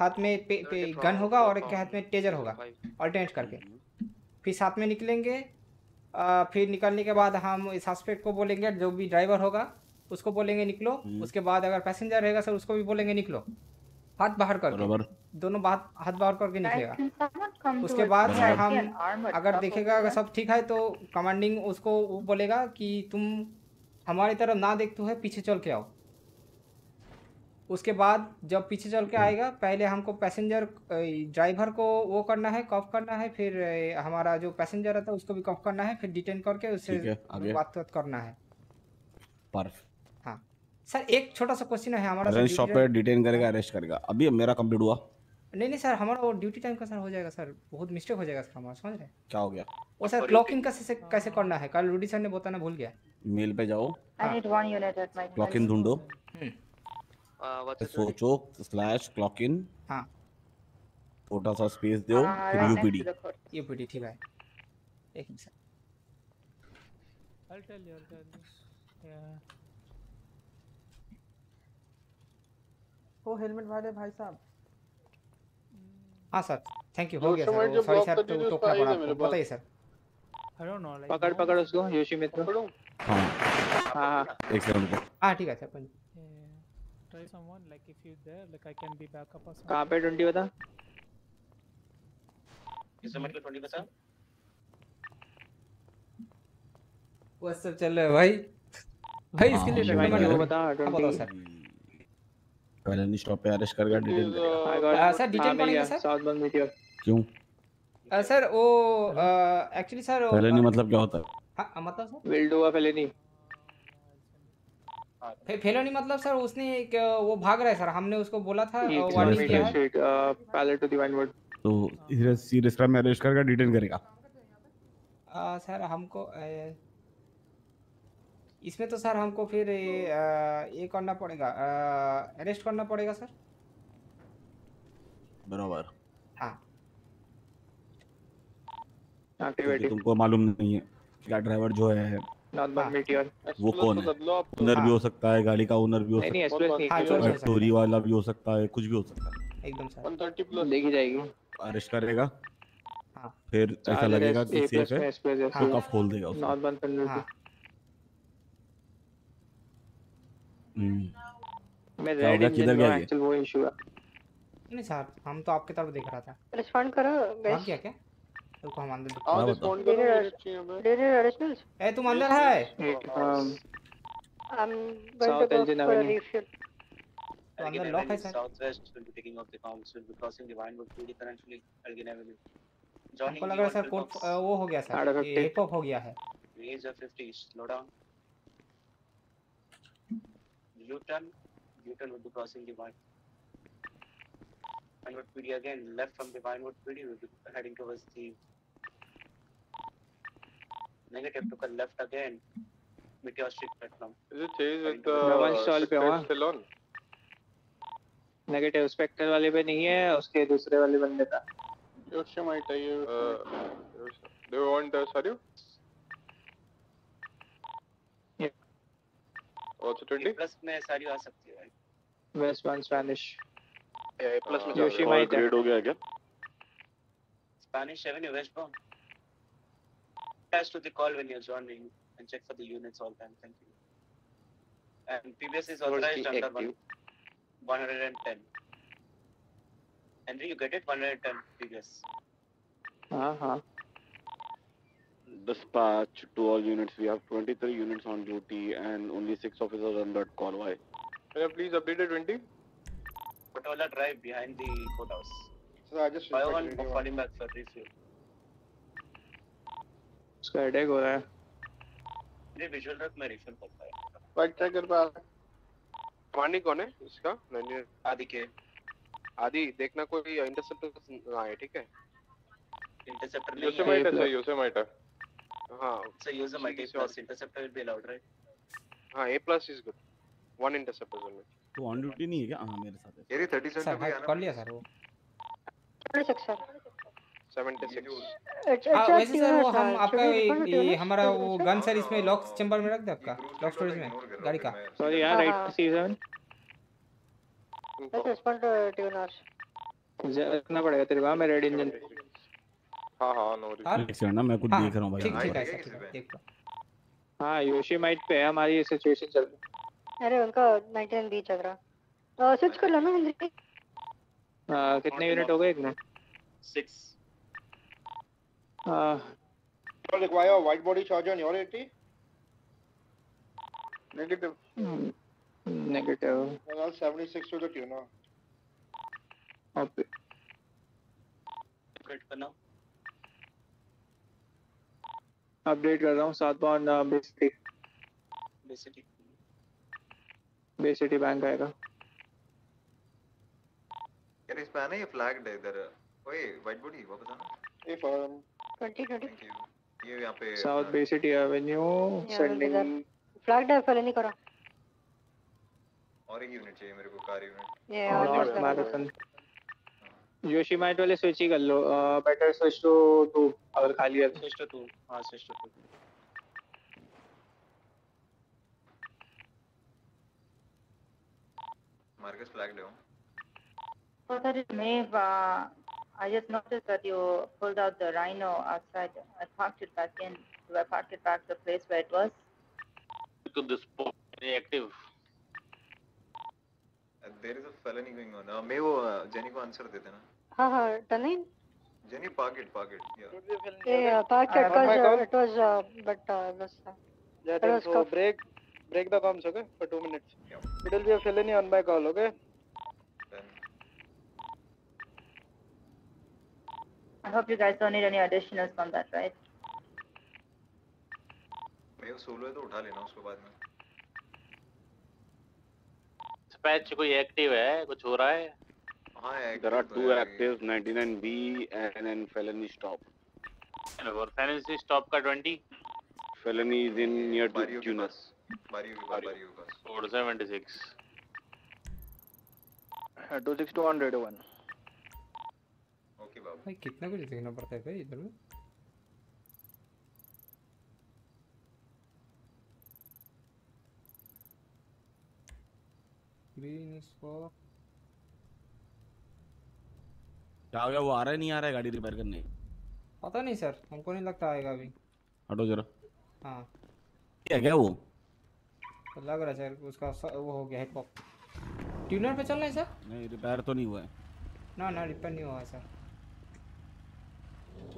हाथ में पे, पे गन होगा और एक के हाथ में टेजर होगा। अल्टरनेट करके। फिर साथ में निकलेंगे। फिर निकलने के बाद हम इस सस्पेक्ट को बोलेंगे जो भी ड्राइवर होगा उसको बोलेंगे निकलो। उसके बाद अगर पैसेंजर रहेगा सर उसको भी बोलेंगे निकलो। हाथ बाहर करके। दोनों बात हाथ बाहर करके निकलेगा। उसके बाद सर हम अगर देखेगा अगर सब ठीक है तो कमांडिंग उसको वो बोलेगा कि तुम हमारी तरफ़ ना देखते हुए पीछे चल के आओ। उसके बाद जब पीछे चल के आएगा पहले हमको पैसेंजर ड्राइवर को वो करना है कॉफ करना है फिर हमारा जो पैसेंजर रहता है उसको भी कॉफ करना है फिर डिटेन करके उससे है। बात बात करना है। परफ हाँ। सर एक छोटा सा क्वेश्चन है हमारा शॉप पे डिटेन करेगा अरेस्ट करेगा। अभी मेरा कंप्लीट हुआ। नहीं नहीं सर हमारा वो ड्यूटी टाइम का सर हो जाएगा सर बहुत मिस्टेक हो जाएगा सर हमारा समझ रहे क्या हो गया? वो सर क्लॉकिंग कैसे कैसे करना है? कल रूडी सर ने बताना भूल गया। मेल पे जाओ। I need one unit at my clock in ढूंढो। it? सोचो स्लैश क्लॉक इन हाँ। छोटा सा स्पेस दो Uh, फिर यूपीडी to the court. ये पीटी ठीक है। एक minute I'll tell you, I'll tell you. Yeah. वो हेलमेट वाले भाई साहब। हाँ सर थैंक यू हो गया सर सॉरी सर तो टोकना पड़ा है। बताइए सर. पकड़ पकड़ उसको योशी मित्र। हाँ हाँ हाँ एक सेकंड हाँ ठीक है सर अपन Yeah. Try someone, like if you're there, like I can be backup or something. कहाँ पे ट्वेंटी बता किससे मतलब 20 बचा वो सब चल रहा है भाई भाई इसके हाँ, लिए recommend को करो। बता, हाँ, बताओ 20 सर फैलन स्टॉप पे अरेस्ट करेगा Uh, it. sir, detail हाँ, गया, sir? Southbound Meteor. क्यों सर वो एक्चुअली सर वो- फैलन मतलब क्या होता है हाँ मतलब सर? do a felony. फे, फेलोनी मतलब सर उसने एक वो भाग रहा है सर हमने उसको बोला था वार्निंग किया है uh, Pallet to the Vinewood. तो सीरियस क्राइम में अरेस्ट करेगा डिटेन करेगा। अ, सर हमको अ, इसमें तो सर हमको फिर ये अ, करना पड़ेगा अरेस्ट करना पड़ेगा सर। बराबर। हाँ। तुमको मालूम नहीं है। क्या ड्राइवर जो है वो कौन है ओनर भी हो सकता है गाड़ी का ओनर भी हो सकता हाँ, चलो, है चोरी वाला भी हो सकता है कुछ भी हो सकता है। एकदम सर 130 प्लस देखी जाएगी। अरेस्ट करेगा हाँ। फिर ऐसा लगेगा कि सेफ़ है है, तो हाँ। कफ खोल देगा उसको हाँ। हम्म। मैं रेड इंजन किधर का गया ये? एक्चुअल वो इशू है। नहीं सर हम तो आपकी तरफ़ देख रहा था। रिस्पॉन्ड करो गाइस गया क्या? रुको हम अंदर हाँ, देखते बताओ। दे रहे एडिशनल्स ए तुम अंदर है um, I am going to go for तो अंदर लॉक है sir Southwest will be taking off the comms, will be crossing the Vinewood PD currently Elgin Avenue. Joining हमको the लग रहा है सर Hotel वो हो गया सर fifty. हिप हो गया है Age of 50, slow down. U-turn, U-turn will be crossing the Vine. Vinewood PD again, left from the Vinewood PD will be heading towards the negative, took a left again. Meteor Street Platinum. Is it chase with the one stall पे हूँ still on? Negative Spectre वाले पे नहीं है उसके दूसरे वाले बंदे I uh, Yoshi. Do you want uh, Saryu? Yeah. Also 20? Plus में सारी आ सकती है west one Spanish A plus में योशी माइट है ग्रेड हो गया क्या Spanish Avenue westbound. Attach to the call when you're joining and check for the units all time. Thank you. And PBS is authorized under one, 110. Henry, you get it? 110 PBS. हाँ uh-huh. हाँ Dispatch to all units. We have 23 units on duty and only six officers on that call. Why? Can you please update it 20? Kotola Drive behind the courthouse. So I just Buy refreshed one for on- falling back for refuel. उसका headache हो रहा है। ये visual रख मैं refill करता है। Back tracker पे आ कमांडिंग कौन है इसका? नहीं आदि के। आदि देखना कोई इंटरसेप्टर ना है ठीक है। इंटरसेप्टर नहीं योसेमाइट है। है सही योसेमाइट है। हाँ। Use a multi plus interceptor will be allowed, right? हाँ A plus is good. One interceptor तो ऑन ड्यूटी नहीं है क्या? हाँ मेरे साथ है ये 37 सर हाँ कर लिया सर वो। 26 सर 76. हाँ। हाँ, वैसे सर वो हम आपका ये हमारा वो गन सर इसमें लॉक चैम्बर में रख दे आपका लॉक स्टोरेज में गाड़ी का। सॉरी यार राइट सीज़न सस्पेंड ट्यूनर्स रखना पड़ेगा तेरे वहाँ में रेड इंजन हाँ हाँ नो एक सेकंड ना मैं कुछ हाँ, देख रहा हूँ भाई ठीक हाँ, ठीक है देख हाँ योशी माइट पे हमारी ये सिचुएशन चल रही अरे उनका 99 बी चल रहा। स्विच कर लो ना कितने यूनिट हो गए एक minute 6 Uh, so require a white body charge on your 80? Negative. Mm, negative. Well, that's 76 to the tuner. Okay. Upgrade करना. अपडेट कर रहा हूँ सात पाउंड बेसिटी बेसिटी बेसिटी बैंक आएगा यार इस पे आना ये फ्लैग्ड है इधर ओए वाइट बॉडी वापस आना ए फॉर्म 20 20 थैंक ये यहाँ पे साउथ बेसिटी एवेन्यू सेंडिंग फ्लैग है पहले नहीं करा? और एक यूनिट चाहिए मेरे को कार यूनिट ये और मैराथन योशी माइट वाले स्विच ही कर लो. बेटर स्विच टू टू अगर खाली है तो. Switch to two. हाँ, switch to two. Marcus flagged है वो What are it, Maeve? Uh, I just noticed that you pulled out the rhino outside. I parked it back in. Do I park it back the place where it was? To this point, active. There is a felony going on मैं वो jenny को answer देते ना हाँ हाँ turning Jenny park it park it या Yeah, parked it Uh, my because uh, call? it was, uh, but uh, was, uh, Yeah, it then was so cuffed. break break the comms, okay, for two minutes. It will be a felony on my call, okay? I hope you guys don't need any additionals from that, right? मेरे को solo है तो उठा लेना उसके बाद में स्पैच कोई एक्टिव है कुछ हो रहा है हाँ हाँ There are two actives, 99B and an felony stop और felony stop का 20 Felony is in near to Tunis बारी होगा बारी होगा 476 26201. बाबू भाई कितना कुछ देखना पड़ता है भाई इधर में is for क्या हो गया? वो आ रहा है नहीं आ रहा है गाड़ी रिपेयर करने? पता नहीं सर हमको नहीं लगता आएगा अभी। हटो जरा। हाँ। क्या क्या वो? तो लग रहा है सर उसका वो हो गया है पॉप ट्यूनर पे चल रहे हैं सर? नहीं रिपेयर तो नहीं हुआ है। ना ना रिपेयर नहीं हुआ है सर।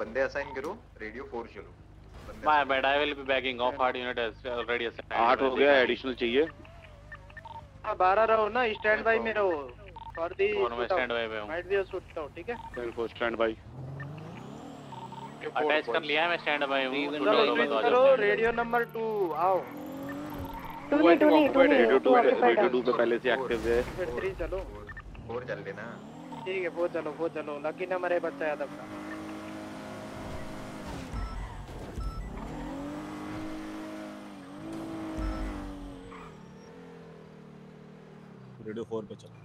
बंदे असाइन करो रेडियो 4 चलो। bad. I will be backing off. Hard unit has already assigned. आठ हो गया एडिशनल चाहिए। हाँ बारह रहो ना स्टैंड बाई में रहो। फॉर दी कौन मैं स्टैंड बाय पे हूँ। Might be a shoot out ठीक है? फोर स्टैंड बाई अटैच कर लिया है मैं स्टैंड बाय हूँ। Even शूट चलो आउट स्विच होगा तो आ करो रेडियो नंबर टू आओ टूनी टूनी टूनी radio two two occupied radio two पे पहले से एक्टिव है। फिर थ्री चलो फोर चल लेना ठीक है वो चलो वो चलो। लकी नंबर है बच्चा यादव का रेडियो फोर पे चल।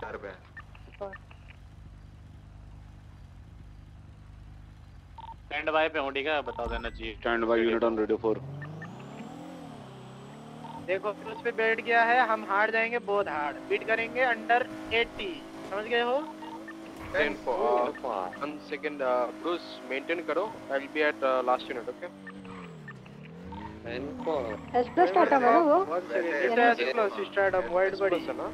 चार पे स्टैंड बाय पे हूँ ठीक है? बता देना चाहिए। Stand by unit on radio four देखो फिर उस पे बैठ गया है हम हार जाएँगे बहुत हार्ड बीट करेंगे अंडर 80 समझ गए हो? Ten four. Uh, one second, uh, Bruce, maintain करो. I'll be at uh, last unit, okay? S plus Tata वो it is plus start up wide body चलो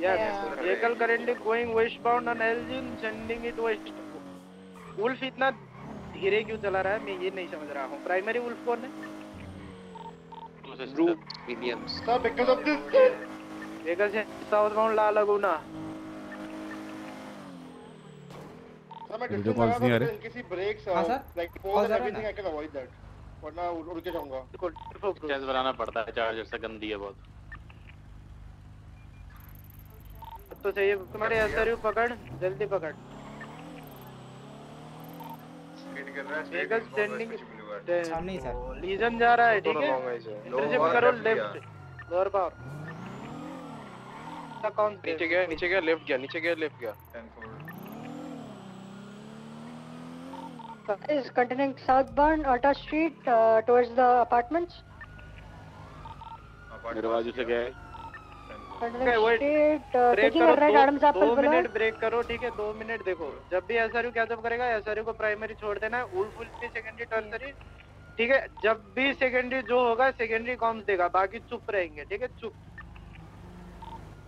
yes vehicle currently going westbound on Elgin sending it west wolf इतना धीरे क्यों चला रहा है? मैं ये नहीं समझ रहा हूँ। प्राइमरी वुल्फ कौन है? Group Williams sir because of this vehicle से साउथ बाउंड ला लगो वरना उड़ के जाऊँगा. डिस्टेंस बनाना पड़ता है? चार्जर से गंदी है बहुत। तो चाहिए तुम्हारे एसआरयू पकड़ जल्दी पकड़। स्पीड कर रहा है Vehicle सामने ही सर। लीजन जा रहा है ठीक है? है. इंटरसेप्ट करो लेफ़्ट लोअर पावर कौन नीचे गया नीचे गया लेफ़्ट गया नीचे गया लेफ़्ट गया ten four is continuing southbound Atta Street uh, towards the apartments. मेरे बाजू से है uh, right दो, मिनट ब्रेक करो ठीक है दो मिनट देखो जब भी एसआरयू कैचअप करेगा एसआरयू को प्राइमरी छोड़ देना है उल्फ उल्फ भी सेकेंडरी टर्सरी ठीक है जब भी सेकेंडरी जो होगा सेकेंडरी कॉम्स देगा बाकी चुप रहेंगे ठीक है चुप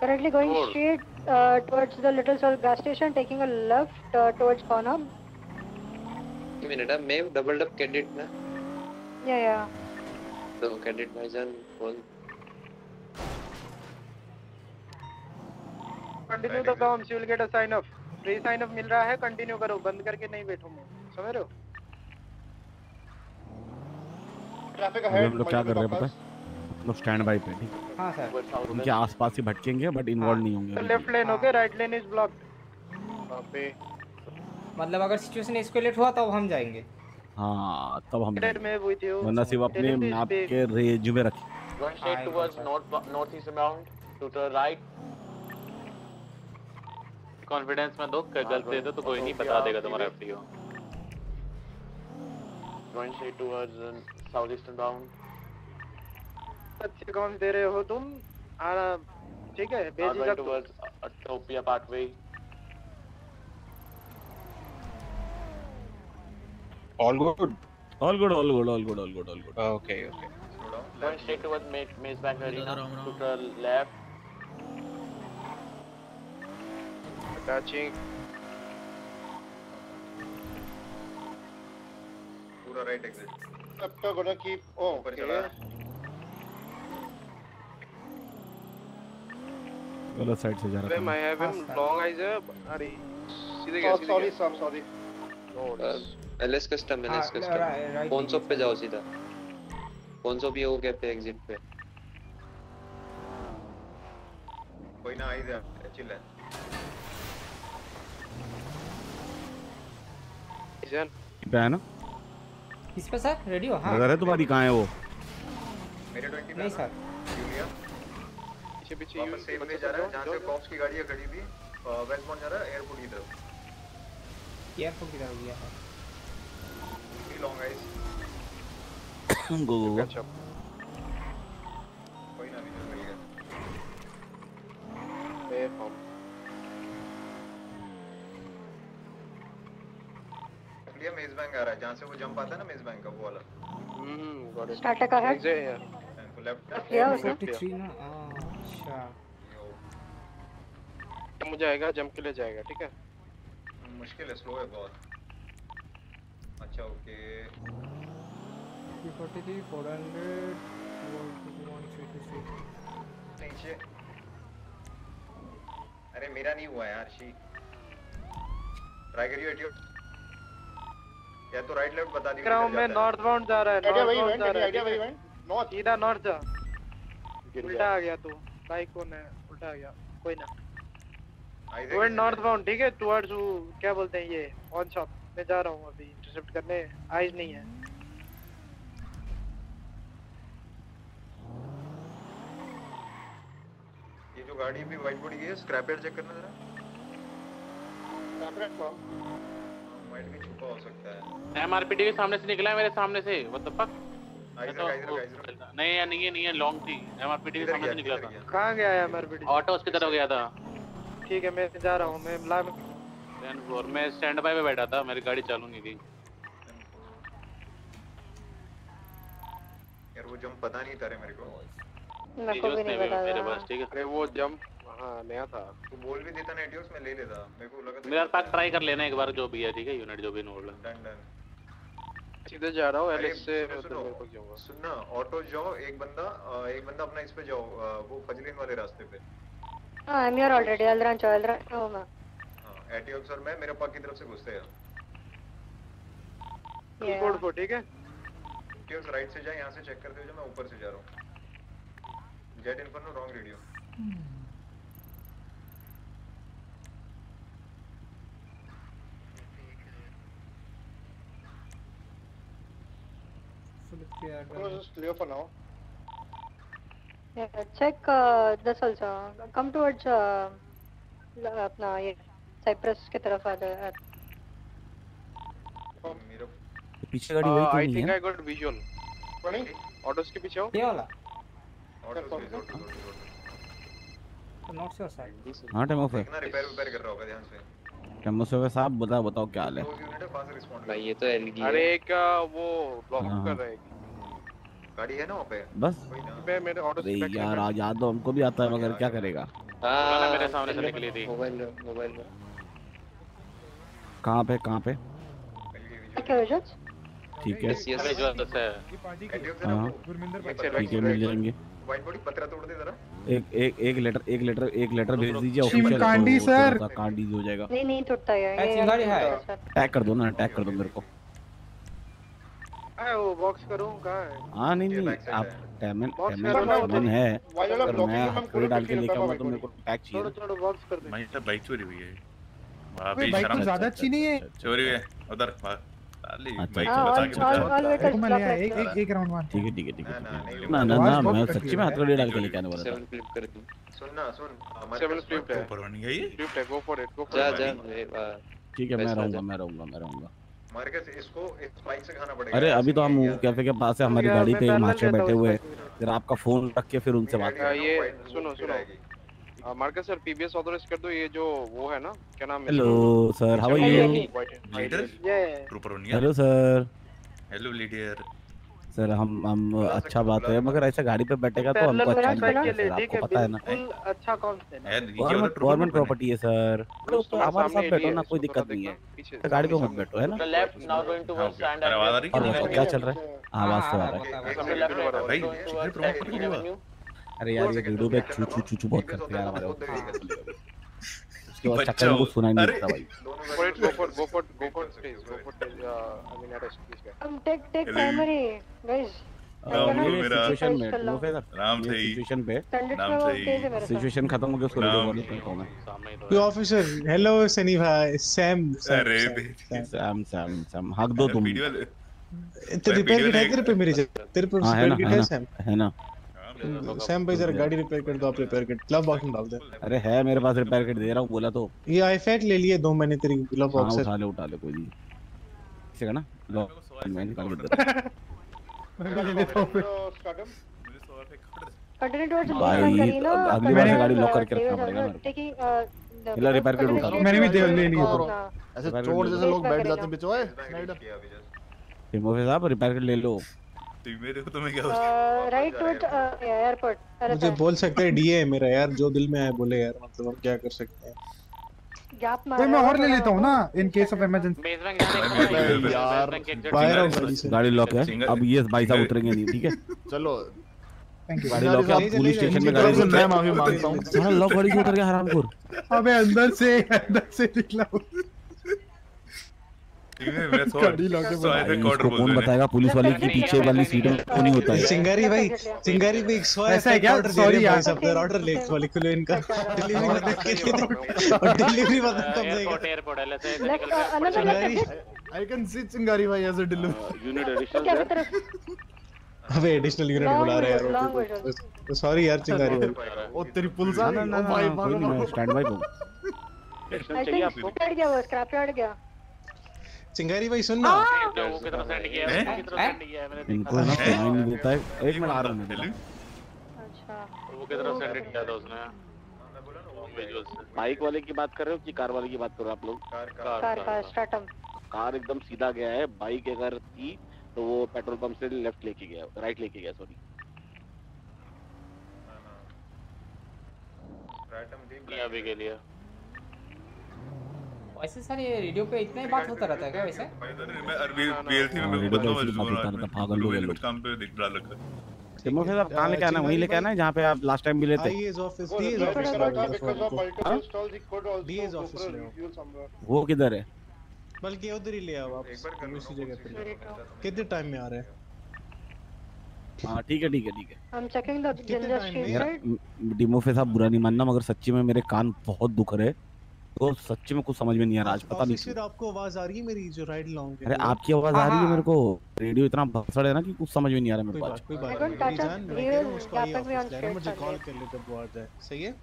Currently going straight uh, towards the Little South gas station, taking a left uh, towards Conham. Give me a minute. May doubled up candidate na. Yeah, yeah. So candidate Bhajan one. Continue the comms you will get a sign off free sign off मिल रहा है continue करो बंद करके नहीं बैठो मैं समझ रहे हो Traffic अभी हम लोग क्या कर रहे हैं पता है लोग स्टैंड बाई पे ठीक है? हाँ सर उनके आसपास ही भटकेंगे बट इन्वॉल्व नहीं होंगे left lane okay right lane is blocked वहाँ पे मतलब अगर सिचुएशन एस्केलेट हुआ तब हम जाएँगे। हाँ तब हम वरना सिर्फ़ अपने मैप के रिज्यूमे रख। One straight towards north north east around to the right confidence में हाँ, दो गलती दे तो, तो कोई नहीं बता देगा तुम्हारा FPO one straight towards south east around अच्छे कौन दे रहे हो तुम? आ ठीक है basically towards Utopia pathway all good all good all good all good all good all good okay okay Going straight towards Ma Maze Bank Arena to the left. attaching पूरा right exit Up to gonna keep. Oh, ऊपर चला okay. गलत side से जा रहा Them, I था have him हाँ, long eyes है अरे सीधे गया Oh, सीधे sorry, गया sir. Sorry. no LS custom हाँ, LS custom. right- right कौन सौ पे जाओ सीधा. कौन सौ भी हो गया पे एग्जिट पे. कोई ना आई जा चिल है जन पे है ना किस पे सर रेडी हो हाँ नज़र है तुम्हारी कहाँ है वो मेरे 20 नहीं सर जूलिया पीछे पीछे वापस सेम में जा रहा है जहाँ से कॉप्स की गाड़ी है खड़ी थी वेस्ट जा रहा है एयरपोर्ट की तरफ़ एयरपोर्ट की तरफ़ गया है कोई ना भी मिल गया ए फॉर्म लिया मेज बैंक आ रहा है। जहाँ से वो जंप आता है ना मेज बैंक का वो वाला। हम्म गॉट इट Starter का है? लेफ़्ट लिया उसने? 43 ना? अच्छा। मुझे आएगा जंप के लिए जाएगा ठीक है? मुश्किल है स्लो है बहुत। अच्छा ओके। 43 400 123 नीचे। अरे मेरा नहीं हुआ यार शी। ट्राई करियो एटियो या तो राइट लेफ़्ट बता दियो ग्राउंड में नॉर्थ बाउंड जा रहा है आइडिया नॉर्थ वही बाउंड वेंट जा रहा है आइडिया वही ठीक वेंट नॉर्थ सीधा नॉर्थ जा। उल्टा आ गया तू बाइक कौन है उल्टा आ गया कोई ना। Isaac टुवर्ड नॉर्थ बाउंड ठीक है? टुवर्ड्स वो क्या बोलते हैं ये? ऑन शॉप मैं जा रहा हूँ अभी। इंटरसेप्ट करने आइज़ नहीं है। ये जो गाड़ी भी वाइट बॉडी की है स्क्रैप यार्ड चेक करना जरा। सेपरेट कॉल वाइट भी छुपा हो सकता है। एमआरपीडी के सामने से निकला है मेरे सामने से। व्हाट द फक नहीं यार नहीं है नहीं है लॉन्ग थी। एमआरपीडी के सामने से निकला था। कहाँ गया है एमआरपीडी ऑटो उसकी तरफ़ गया था। ठीक है मैं जा रहा हूँ मैं में स्टैंड बाय पे बैठा था मेरी गाड़ी चालू नहीं थी। यार वो जंप पता नहीं था रे मेरे को। मेरे को भी नहीं पता मेरे पास ठीक है अरे वो जंप हाँ नया था। तू बोल भी देता ना एटियोस मैं ले लेता। मेरे को लगा मेरे पास ट्राई कर लेना एक बार जो भी है ठीक है? यूनिट जो भी नोड डन डन सीधे जा रहा हूँ अरे, एलएस से सुनो, सुनना ऑटो जाओ एक बंदा एक बंदा अपना इस पे जाओ वो फजलिन वाले रास्ते पे। हाँ I am here already El Rancho El Rancho हूँ मैं हाँ एटियोस और मैं मेरे पास की तरफ़ से घुसते हैं. कोड को ठीक है? एटियोस राइट से जा यहाँ से चेक करते हुए जा मैं ऊपर से जा रहा हूँ jet inferno wrong radio clear for now. Yeah, check uh, this also. Come towards uh, अपना ये साइप्रस की तरफ़ आ जाए मेरा पीछे गाड़ी वही तो नहीं है। I think I got visual autos के पीछे हो ये वाला। नॉट श्योर सर हाँ टाइम ऑफ़ है देखना रिपेयर रिपेयर कर रहा होगा ध्यान से। टाइम ऑफ़ है साहब बताओ बताओ क्या हाल है। है भाई ये तो एलगी अरे एक वो ब्लॉक हाँ। कर रहा है? गाड़ी है ना वहाँ पे? बस। मैं मेरे ऑटो से यार आज याद तो हमको भी आता है मगर क्या करेगा? हाँ। मेरे सामने से निकली थी। मोबाइल मोबाइल में कहाँ पे कहाँ पे? क्या विजुअल्स ठीक है। हाँ। ठीक है मिल जाएँगे। वाइट बॉडी पतरा तोड़ दे जरा। एक एक एक लेटर एक लेटर एक लेटर भेज दीजिए शिव ऑफिशियल कांडी सर। कांडी हो जाएगा। नहीं नहीं टूटता है ये गाड़ी है। टैग कर दो ना टैग कर दो मेरे को। वो बॉक्स करूँ कहाँ है? हाँ नहीं नहीं आप टैमन टैमन हो। तो- है मैं है, मैं हथकड़ी डाल के लेके आऊँगा तो मेरे को टैग चाहिए। छोड़ो बॉक्स कर दे। वहीं तो बाइक चोरी हुई है। बाइक तो ज़्यादा अच्छी नहीं है। चोरी है। उधर अच्छा, हाँ ठीक है ठीक है ठीक है ना, है ना ना मैं सच्ची में हथकड़ी डाल के लेके आने वाला था सेवन फ्लिप कर दी सुनना सुन हमारे फ्लिप है ऊपर बन गई फ्लिप है गो फॉर इट गो जा जा इट ए, आ, ठीक है मैं रहूँगा मैं रहूँगा मैं रहूँगा इसको इस बाइक से खाना पड़ेगा अरे अभी तो हम कैफ़े के पास है हमारी गाड़ी पे मास्टर बैठे हुए हैं फिर आपका फ़ोन रख के फिर उनसे बात ये सुनो, सुनो। मार्कस सर पीबीएस ऑथराइज कर दो ये जो वो है ना क्या नाम है? Hello sir how are you leader ये ऊपर बन गया hello sir hello leader sir हम हम अच्छा बात है मगर ऐसा गाड़ी पे बैठेगा तो हमको अच्छा नहीं रख के लगता ले सर ठीक आपको पता है ना। अच्छा कौन से है ये गवर्नमेंट प्रॉपर्टी है। सर तो हमारे साथ बैठो ना कोई दिक्कत नहीं है। पीछे तो गाड़ी पे मत बैठो है ना? हाँ। Sand अरे आवाज़ आ रही और क्या चल रहा है? आवाज़ तो आ रहा है। right भाई, promote कर. अरे यार ये वीडियो पे छू छू छू छू बहुत करते हैं यार हमारे उसके बाद चक्कर में हो। सुनाई नहीं देता भाई। Go for go for go for please go for I mean at please Um, take take Hello. primary, guys. नाम ये तो मेरा। सिचुएशन में पे खत्म हो गया उसको रेडियो कॉल करता हूँ मैं। कोई ऑफिसर हेलो सनी भाई सैम अरे सैम सैम सैम हक दो तुम। वीडियो तो रिपेयर है तेरे पे मेरी तेरे पे सैम है ना। सैम भाई जरा गाड़ी रिपेयर कर दो आप रिपेयर किट ग्लव बॉक्स में डाल दे। अरे है मेरे पास रिपेयर किट दे रहा हूँ बोला तो। ये आईफैट ले लिए दो महीने तेरी ग्लव हाँ बॉक्स उठा ले उठा ले कोई नहीं। ठीक है ना? लो। मैं निकाल के दे रहा भाई अगली बार से गाड़ी लॉक करके रखना पड़ेगा मेरे को रिपेयर किट उठा लो। मैंने भी दे। ले लिया तो ऐसे चोर जैसे लोग बैठ जाते हैं बिचो है स्नाइडर साहब रिपेयर किट ले लो। मेरे को तो मैं क्या राइट टू एयरपोर्ट मुझे बोल सकते हैं डीए है मेरा यार जो दिल में आए बोले यार मतलब हम क्या कर सकते हैं? गैप कोई मैं और ले लेता हूँ ना इन केस ऑफ़ इमरजेंसी यार बाहर आओ गाड़ी से। गाड़ी लॉक है? अब ये भाई साहब उतरेंगे नहीं ठीक है? चलो। थैंक यू गाड़ी लॉक है पुलिस स्टेशन में गाड़ी मैं माफ़ी माँगता हूँ। लॉक गाड़ी से उतर गया हरामखोर। अबे अंदर से अंदर से निकला हूँ। मैं सो गाड़ी लॉक है सो ऐसे भाई, कॉर्डर इसको बोल कौन बताएगा? पुलिस वाले की पीछे वाली सीट में क्यों नहीं होता है। चिंगारी भाई चिंगारी भाई सौ ऐसा है क्या? हैं यार। सब देर ऑर्डर ले वाली खुले इनका। डिलीवरी बता के दे और डिलीवरी बता कब देगा एयरपोर्ट लेफ़्ट अनदर चिंगारी आई कैन सी चिंगारी भाई as a delivery unit additional अबे एडिशनल यूनिट बुला रहे हैं यार तो सॉरी यार चिंगारी भाई। ओ तेरी पुलिस आ ना ना भाई स्टैंड बाय पे हूँ आई थिंक स्क्रैप यार्ड गया। चिंगारी भाई सुन ना। जो वो कितना सेंड किया है? वो कितना सेंड किया है? मैंने इनको ना सुनाई नहीं देता है। एक मिनट आ रहा हूँ मैं अच्छा वो कितना सेंड किया था उसने। बाइक वाले की बात कर रहे हो कि कार वाले की बात कर रहे हो आप लोग? कार कार का स्ट्रैटम कार एकदम सीधा गया है बाइक अगर थी तो वो पेट्रोल पंप से लेफ़्ट लेके गया राइट लेके गया सॉरी। किया भी के लिए। वैसे सर ये रेडियो पे इतना ही बात होता रहता है क्या वैसे? मैं अरबी पीएलसी में हाँ, मैं रेडियो पे बंदा ऐसी बात पागल लोग हैं लोग। काम पे दिख डाल रखा है। कहाँ लेके आना है वहीं लेके आना है जहाँ पे आप लास्ट टाइम भी लेते? IAS office DS office side because of multiple हाँ? stalls, he could also DA's go office for a ले आओ। review somewhere. वो किधर है? बल्कि उधर ही ले आओ आप उसी जगह पे। कितने टाइम में आ रहे हैं? हाँ ठीक है ठीक है ठीक है। Am checking the ginger street साहब बुरा नहीं मानना मगर सच्ची में मेरे कान बहुत दुख रहे। तो सच्ची में कुछ समझ में नहीं आ रहा। आज पता नहीं ऑफिसर आपको आवाज़ आ रही है मेरी जो राइड लॉन्ग अरे आपकी आवाज़ आ रही है मेरे को। रेडियो इतना भसड़ है ना कि कुछ समझ में नहीं आ रहा मेरे को आज। कोई बात नहीं। जान मैं हूँ मुझे कॉल कर ले जब वो आ जाए सही है?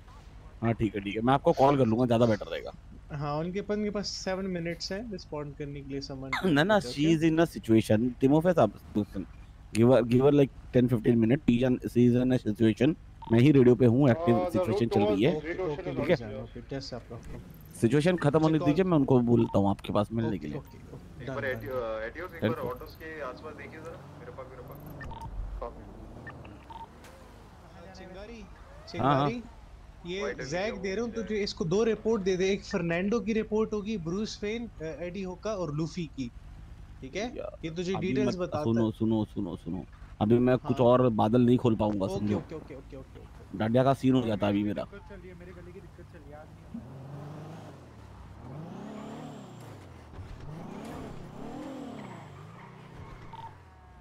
हाँ ठीक है ठीक है। मैं आपको कॉल कर लूँगा ज़्यादा बेटर रहेगा। हाँ उनके पास उनके पास 7 मिनट्स है रिस्पॉन्ड करने के लिए समन <laughs> ना ना she is in a situation Timofey साहब give her like 10 15 minute she is she is in a situation मैं ही रेडियो पे हूँ एक्टिव सिचुएशन चल रही है। radio station ठीक है? सिचुएशन खत्म होने दीजिए मैं उनको बोलता हूँ आपके पास मिलने के लिए। एक बार एटियोस एक बार ऑटोस के आसपास देखिए जरा। मेरे पास मेरे पास चिंगारी हाँ, चिंगारी ये जैक दे रहा हूँ तुझे इसको दो रिपोर्ट दे दे। एक फर्नांडो की रिपोर्ट होगी ब्रूस फेन एडी होका और लूफी की। ठीक है? ये तुझे डिटेल्स बताता सुनो सुनो सुनो सुनो। अभी मैं कुछ हाँ। और बादल नहीं खोल पाऊँगा समझो। Okay okay okay okay okay. Dandiya का सीन हो जाता है अभी मेरा चलिए मेरी गली की दिक्कत चल याद नहीं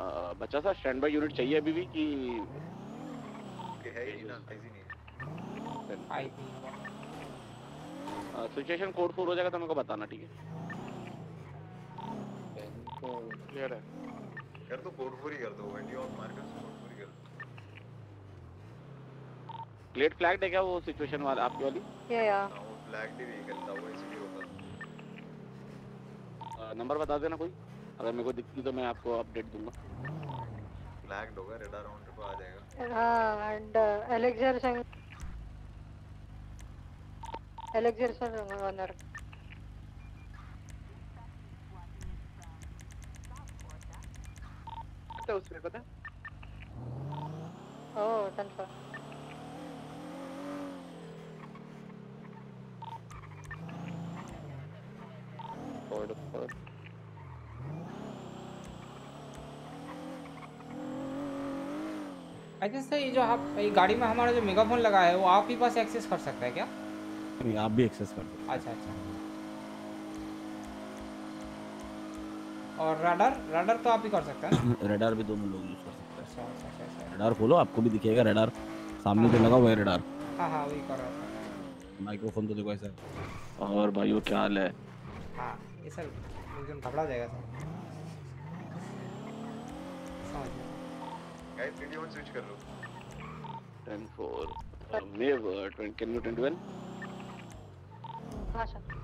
अ, बच्चा सा स्टैंड बाय यूनिट चाहिए अभी भी कि है ही सिचुएशन कोड फोर हो। जाएगा तो मेरे को बताना ठीक है? क्लियर है यार तो कोड फोर ही कर दो एटियोस मार्कर्स कोड फोर ही कर दो। प्लेट फ्लैग है क्या वो सिचुएशन वाला आपकी वाली? या या हाँ वो फ्लैग भी नहीं करता वो इसलिए होता नंबर बता देना कोई? अगर मेरे को दिखती तो मैं आपको अपडेट दूँगा। फ्लैग होगा रेड अराउंड पे आ जाएगा। हाँ एंड एलेक्सर संग एलेक्सर संग ओनर तो उसमें पता ओह टन फॉरवर्ड फॉरवर्ड अच्छा सर ये जो आप ये गाड़ी में हमारा जो मेगाफोन लगा है वो आप ही पास एक्सेस कर सकता है क्या? नहीं आप भी एक्सेस कर दो अच्छा अच्छा। और रडार रडार तो आप ही कर सकते हैं। <coughs> रडार भी दोनों लोग यूज़ कर सकते हैं। अच्छा अच्छा अच्छा अच्छा। रडार खोलो आपको भी दिखेगा रडार सामने तो लगा हुआ है रडार हाँ हाँ वही कर रहा था। माइक्रोफोन तो देखो ऐसा। और भाइयों क्या हाल है? हाँ ये सर एकदम घबरा जाएगा सर। समझ गया। गाइस वीडियो वन स्विच कर लो 10 4 uh, Maeve, uh, 20, can you 21 हाँ सर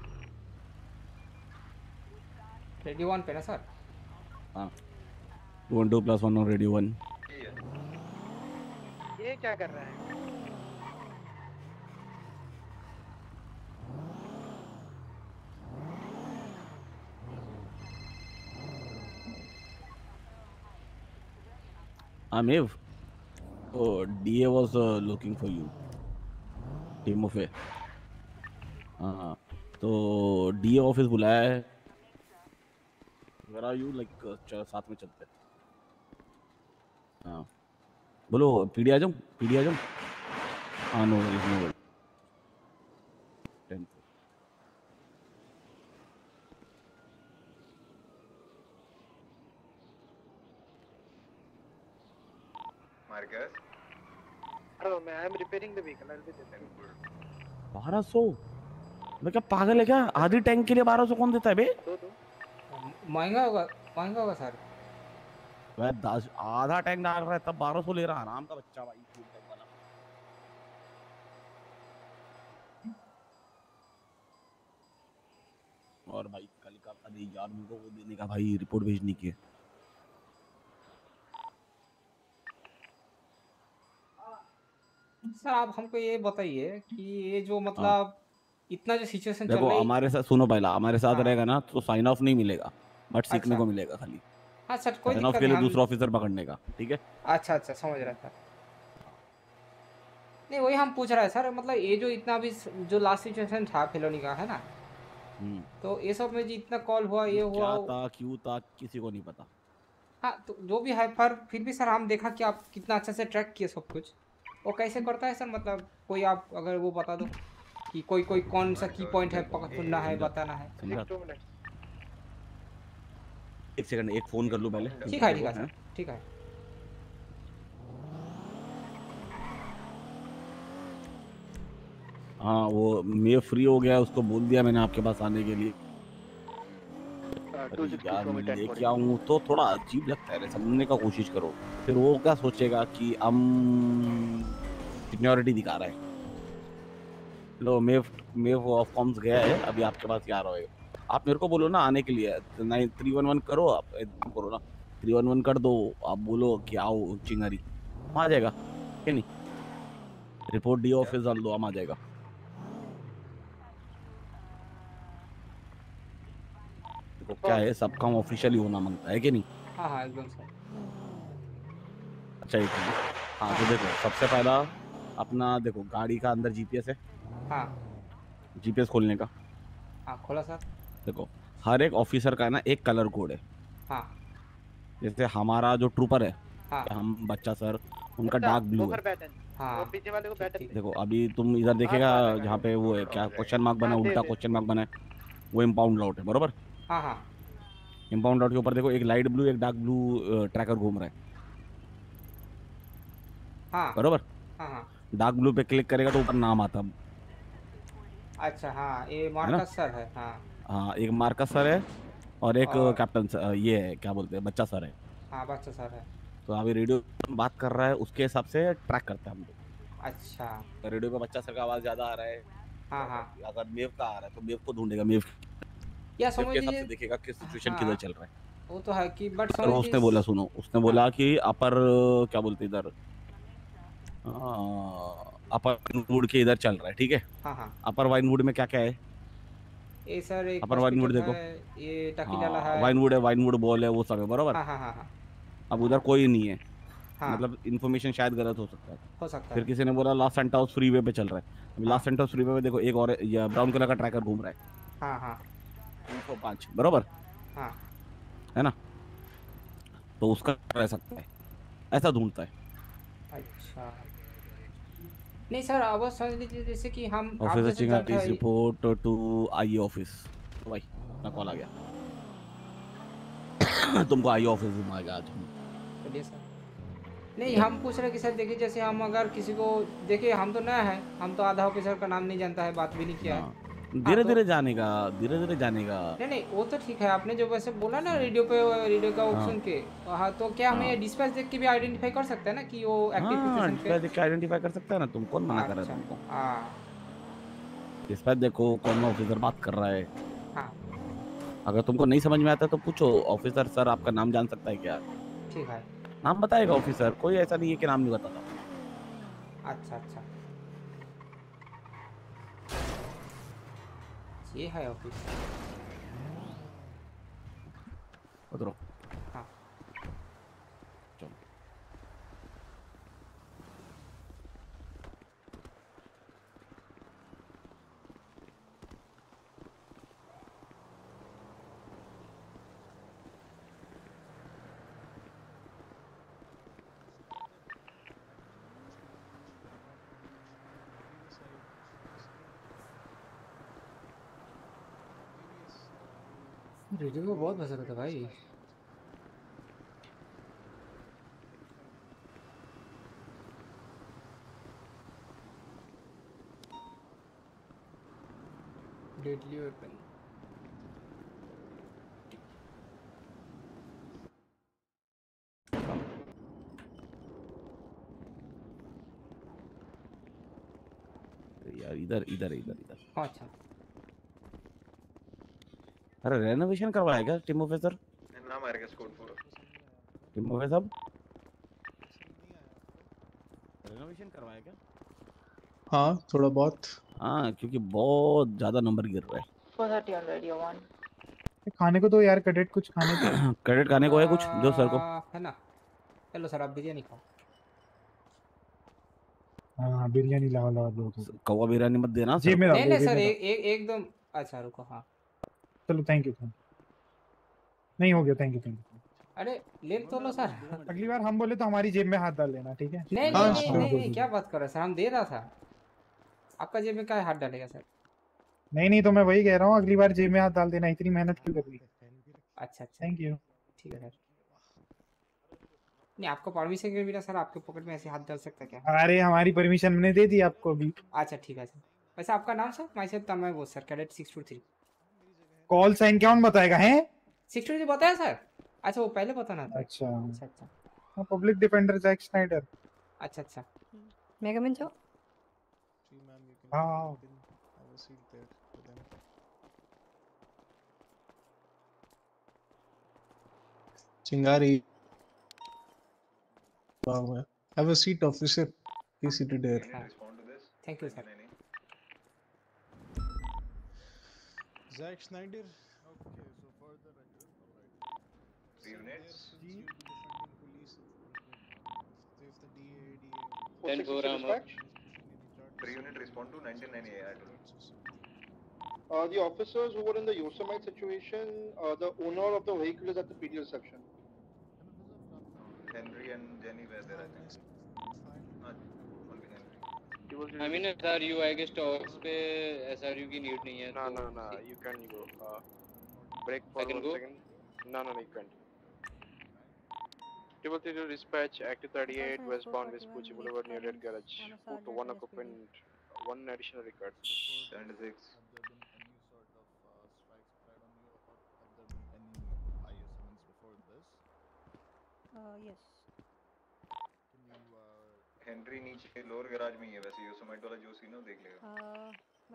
रेडियो वन पे ना सर हाँ. Two one two plus one और रेडियो वन ये क्या कर रहा है? I'm Eve. Oh, DA was uh, looking for you. Team off है हाँ तो डीए ऑफ़िस बुलाया है। वेर आर यू लाइक साथ में चलते हैं। बोलो पीडी आ जाऊँ पीडी आ जाऊँ हाँ नो नो टेंथ मार्कस बारह सौ? मैं क्या पागल है क्या? आधी टैंक के लिए बारह सौ कौन देता है बे? महँगा होगा महँगा होगा सर वह दस आधा टैंक डाल रहा है तब बारह सौ ले रहा आराम का बच्चा भाई और भाई कल का अरे यार मेरे को वो देने का भाई रिपोर्ट भेजने की है। सर आप हमको ये बताइए कि ये जो मतलब इतना जो सिचुएशन चल देखो हमारे साथ सुनो पहला हमारे साथ हाँ। रहेगा ना तो साइन ऑफ़ नहीं मिलेगा बट सीखने अच्छा। को मिलेगा खाली। हाँ सर कोई दिक्कत के लिए नहीं दूसरा ऑफिसर पकड़ने का ठीक है? अच्छा अच्छा समझ रहा था। नहीं वही हम पूछ रहे हैं सर मतलब ये जो इतना भी जो लास्ट सिचुएशन था फिलोनी का है ना? हम्म। तो ये सब में जो इतना कॉल हुआ ये हुआ क्या था क्यों था किसी को नहीं पता। हाँ तो जो भी है पर फिर भी सर हम देखा कि आप कितना अच्छा से ट्रैक किए सब कुछ। वो कैसे करता है सर? मतलब कोई आप अगर वो बता दो कि कोई कोई कौन सा की पॉइंट है पकड़ना है बताना है. एक सेकंड एक फ़ोन कर लूँ पहले। ठीक है ठीक है सर। ठीक है। हाँ वो मैं फ्री हो गया उसको बोल दिया मैंने आपके पास आने के लिए। लेके आऊँ तो थोड़ा अजीब लगता है समझने का कोशिश करो। फिर वो क्या सोचेगा कि हम सिक्योरिटी दिखा रहे हैं। लो मेव मेव ऑफ़ कॉम्स गया है अभी आपके पास क्या रहेगा आप मेरे को बोलो ना आने के लिए नाइन थ्री वन वन करो आप एकदम करो ना थ्री वन वन कर दो आप बोलो कि आओ चिंगारी आ जाएगा क्या नहीं? रिपोर्ट डी ऑफ़िस डाल दो हम आ जाएगा। देखो क्या है सब काम ऑफिशियली होना माँगता है कि नहीं? हाँ हाँ एकदम सर अच्छा एक हाँ। तो देखो सबसे पहला अपना देखो गाड़ी का अंदर जीपीएस है। हाँ। जीपीएस खोलने का। हाँ खोला सर। देखो हर एक ऑफिसर का ना एक कलर कोड है। हाँ। जैसे हमारा जो ट्रूपर है हाँ। हम बच्चा सर उनका डार्क ब्लू है। हाँ। वाले को देखो अभी तुम इधर देखेगा जहाँ पे वो है क्या क्वेश्चन मार्क बना हाँ, उल्टा क्वेश्चन मार्क बना है। वो इम्पाउंड लॉट है बरोबर? हाँ हाँ। इम्पाउंड लाउट के ऊपर देखो एक लाइट ब्लू एक डार्क ब्लू ट्रैकर घूम रहा है। हाँ। बरोबर? हाँ हाँ। डार्क ब्लू पे क्लिक करेगा तो ऊपर नाम आता अच्छा हाँ ये मार्कस सर है हाँ। हाँ एक मार्कस सर है और एक और- कैप्टन सर ये है क्या बोलते हैं बच्चा सर है। हाँ बच्चा सर है। तो अभी रेडियो बात कर रहा है उसके हिसाब से ट्रैक करते हैं हम लोग। अच्छा। तो रेडियो पे बच्चा सर का आवाज़ ज़्यादा आ रहा है। हाँ हाँ। अगर मेव का आ रहा है तो मेव को ढूंढेगा मेव या समझ के लीजिए देखेगा किस सिचुएशन हाँ। किधर चल रहा है वो तो है कि बट समझ उसने बोला सुनो उसने बोला कि अपर क्या बोलते हैं इधर? अपर वुड के इधर चल रहा है ठीक है? हाँ हाँ। अपर वाइनवुड में क्या क्या है? ये सर एक अपर वाइनवुड देखो। है, ये टकीडाला है वाइनवुड है वाइनवुड बॉल है वो सब है बराबर? हाँ हाँ हाँ हाँ। अब उधर कोई नहीं है। हाँ। मतलब इन्फॉर्मेशन शायद गलत हो सकता है। हो सकता फिर है। किसी ने बोला लास्ट सेंटा हाउस फ्रीवे पे चल रहा है। अभी लास्ट सेंटा हाउस फ्रीवे पे देखो एक और ब्राउन कलर का ट्रैकर घूम रहा है। हाँ हाँ। सौ पाँच। बरोबर? हाँ। है ना? तो उसका रह सकता है। ऐसा ढूंढता है। अच्छा। नहीं सर अब समझ लीजिए जैसे कि हम ऑफिसर चिंगारी जानकारी- रिपोर्ट टू आई ऑफ़िस तो भाई अपना कॉल आ गया। <coughs> तुमको आई ऑफ़िस में आ गया आज। हम चलिए सर। नहीं हम पूछ रहे कि सर देखिए जैसे हम अगर किसी को देखिए हम तो नया है। हम तो आधा ऑफिसर का नाम नहीं जानता है बात भी नहीं किया है। धीरे तो- धीरे जानेगा धीरे धीरे जानेगा। नहीं नहीं वो तो ठीक है आपने जो वैसे बोला ना रेडियो पे रेडियो का हाँ। ऑप्शन के हाँ तो क्या हमें डिस्पैच देख के भी आइडेंटिफाई कर सकते हैं ना कि वो एक्टिव हाँ सिचुएशन पे? डिस्पैच आइडेंटिफाई कर सकता है ना तुम कौन मना कर रहा है अच्छा, तुमको। हाँ। डिस्पैच देखो कौन ऑफिसर बात कर रहा है। हाँ। अगर तुमको नहीं समझ में आता तो पूछो ऑफिसर सर आपका नाम जान सकता है क्या? ठीक है। नाम बताएगा ऑफिसर कोई ऐसा नहीं है कि नाम नहीं बताता। अच्छा अच्छा। ये है ऑफ़िस उतरो हाँ चलो रेडियो को बहुत मज़ा आता भाई। डेडली वेपन तो यार इधर इधर इधर इधर। अच्छा। अरे रेनोवेशन करवाया क्या टीम ऑफिसर नाम आ रहा कोड पूरा टीम ऑफिसर साहब रेनोवेशन करवाया क्या? हाँ थोड़ा बहुत। हाँ क्योंकि बहुत ज़्यादा नंबर गिर रहा है। 430 on radio one. खाने को तो यार कैडेट कुछ खाने को। <clears throat> क्रेडिट खाने को है कुछ? जो सर को। है ना। चलो सर आप बिरयानी खाओ। हाँ बिरयानी लाओ लाओ दो कौवा बिरयानी मत देना जी सर मेरा नहीं नहीं सर एक एकदम अच्छा रुको हाँ। चलो थैंक यू नहीं हो गया थैंक यू थैंक यू अरे ले तो लो सर। अगली बार हम बोले तो हमारी जेब में हाथ डाल लेना ठीक है? नहीं हाँ, नहीं नहीं, नहीं, नहीं क्या बात कर रहे सर? हम दे रहा था। आपका जेब में क्या हाथ डालेगा सर? नहीं नहीं तो मैं वही कह रहा हूँ अगली बार जेब में हाथ डाल देना इतनी मेहनत क्यों कर रही अच्छा अच्छा। थैंक यू ठीक है सर। नहीं आपको परमिशन के बिना सर? आपके पॉकेट में ऐसे हाथ डाल सकता क्या? अरे हमारी परमिशन हमने दे दी आपको अभी अच्छा ठीक है सर। वैसे आपका नाम sir? Myself Tanmay Bose sir cadet six two three call sign कौन बताएगा हैं? सिक्स टू थ्री बताया सर? अच्छा वो पहले बताना था। अच्छा। अच्छा अच्छा। पब्लिक डिफेंडर जैक स्नाइडर अच्छा अच्छा। in, sir? हाँ। चिंगारी Wow, have a seat, officer. Please sit there. Thank you sir Zack Snyder. Okay, so for the alright. Three units. Ten four armor. Three unit respond to 1998 address. Uh, the officers who were in the Yosemite situation, uh, the owner of the vehicle is at the PDL section. Henry and Jenny were there, I think हाँ, only Henry. I mean SRU I guess towers पे SRU की need नहीं है No, तो no, no. You can go. Uh, break for I can one go? second. No, no, no. You can't. Triple three to dispatch Active 38 westbound Vespucci Boulevard near Red Garage. Move to one occupant. One additional record. 76. Uh, yes. Henry नीचे lower garage में ही है वैसे योसोमाइट वाला जो scene है वो देख लेगा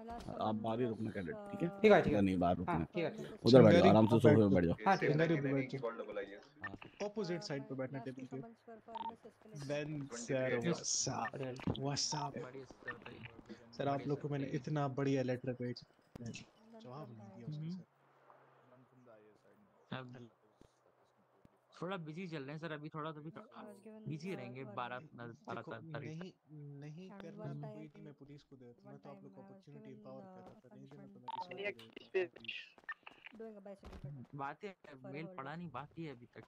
last आप बाहर ही रुकना कैडेट ठीक है ठीक है, ठीक है। नहीं बाहर हाँ, रुकना ठीक है, ठीक है। उधर बैठ जाओ आराम से सोफे पे बैठ जाओ। हाँ, ठीक है। पे मैंने बैठ जाओ। कॉल डबल आई है Opposite side पे बैठना टेबल के Ben 23 sir, idea. what's up? What's up? Sir आप लोग को मैंने इतना बढ़िया लेटर भेजा जवाब नहीं दिया उसने सर थोड़ा बिज़ी चल रहे हैं सर अभी थोड़ा तो बिज़ी रहेंगे बारह बारह तारीख नहीं नहीं करना तो कोई नहीं मैं पुलिस को देता मैं तो आप लोग को अपॉर्चुनिटी एम्पावर करता था नहीं देना मैं किसी और को देता Doing a bicycle trip. बातें मेल पढ़ा नहीं बाकी है अभी तक।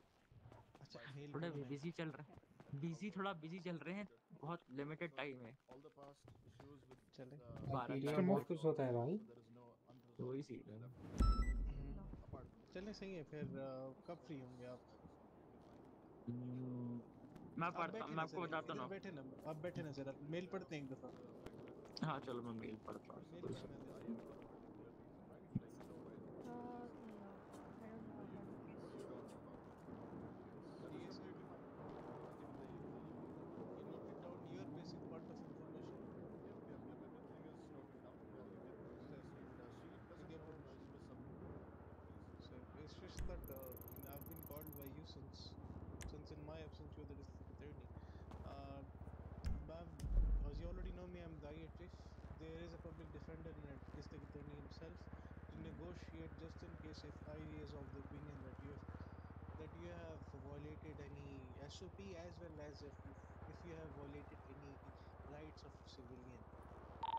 अच्छा मेल थोड़ा बिज़ी चल रहे हैं। बिज़ी थोड़ा बिज़ी चल रहे हैं बहुत लिमिटेड टाइम है। चले। बारह कुछ होता है भाई। तो वही सी चले सही है फिर कब फ्री होंगे आप? मैं पढ़ता मैं आपको बताता ना बैठे ना आप बैठे ना जरा मेल पढ़ते हैं एक दफ़ा हाँ चलो मैं मेल पढ़ता हूँ मेल पढ़ना जरा your basic part of information. So it's just that uh, I've been called by you since since in my absence you're the district attorney. Uh, ma'am, as you already know me, I'm Dai Chief. There is a public defender and a district attorney himself to negotiate just in case if I is of the opinion that you have that you have violated any SOP as well as if you if you have violated any rights of civilian.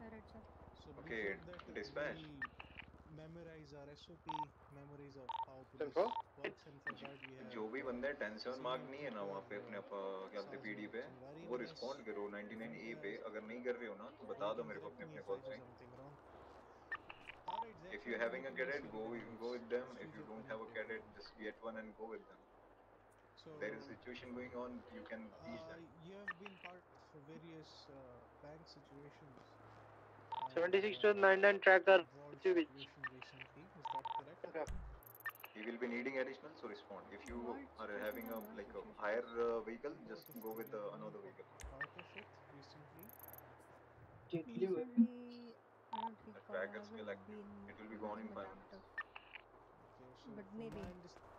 Alright, sir. So Okay, that dispatch. we memorize our SOP, memories of how police works and for that we have जो भी uh, बंदे tension mark नहीं है ना वहाँ पे अपने क्या बोलते पीडी पे वो रिस्पॉन्ड करो 99 ए पे Venturas, अगर नहीं कर रहे हो ना तो बता you दो मेरे को अपने अपने कॉल से if you're having a cadet go go with them if you don't have a cadet just get one and go with them So there is a situation going on you can teach uh, them you have been part of various uh, bank situations. 76 to 99 tracker Vault Civic. situation recently, is that correct? he will be needing additional so respond if you are having a like a higher uh, vehicle just go with uh, another vehicle Part of it recently. Recently, I don't the tracker is haven't still active been it will be gone in using 5 minutes Okay, so But from maybe.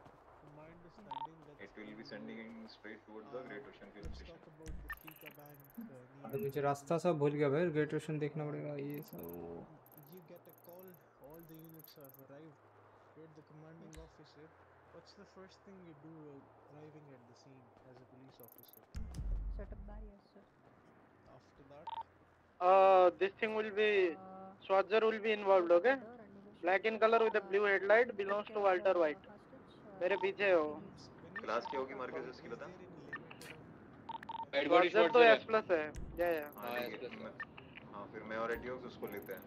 अरे मुझे रास्ता सब भूल गया भाई great ocean देखना पड़ेगा ये सब you get a call, all the units have arrived. You're the commanding officer. What's the first thing you do uh, arriving at the scene as a police officer? Set up barriers, sir. After that, Uh, this thing will be Swatzer will be involved, okay? Black in color with a blue headlight belongs to Walter White. मेरे पीछे हो। Class क्या होगी market उसकी बता। Swatzer तो S plus है। या या। हाँ है मैं- हाँ। फिर मैं और एटियोक्स उसको लेते हैं।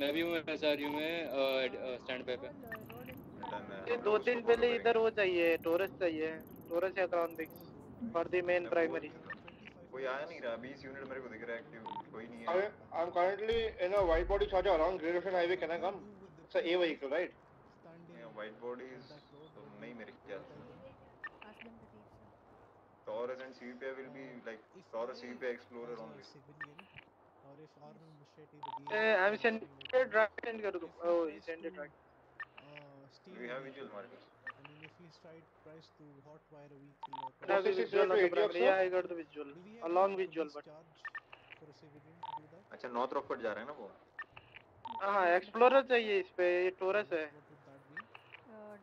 मैं भी हूँ एसआरयू में स्टैंड पे पे। ये दो दिन पहले इधर वो चाहिए टोरस चाहिए। टोरस या Crown Vics for the main primary कोई आया नहीं रहा। 20 यूनिट मेरे को दिख रहा है एक्टिव कोई नहीं है। I'm currently in a white body charger around Great Ocean Highway. Can I come? It's a A vehicle, right? White bodies तो नहीं मेरे ख्याल से. Taurus and CVP will be like Taurus CVP Explorer only. civilian, if the a I am send drive send कर दो oh he send drive uh, steal We a have visual markers. I mean, if he tried tries to hotwire a vehicle or I have the visual on the primary. Yeah, I got the visual. A long visual, but for civilian to do that. अच्छा north Rockford जा रहे हैं ना वो हाँ explorer चाहिए इस पे ये टोरस है Uh, tampering of a vehicle that.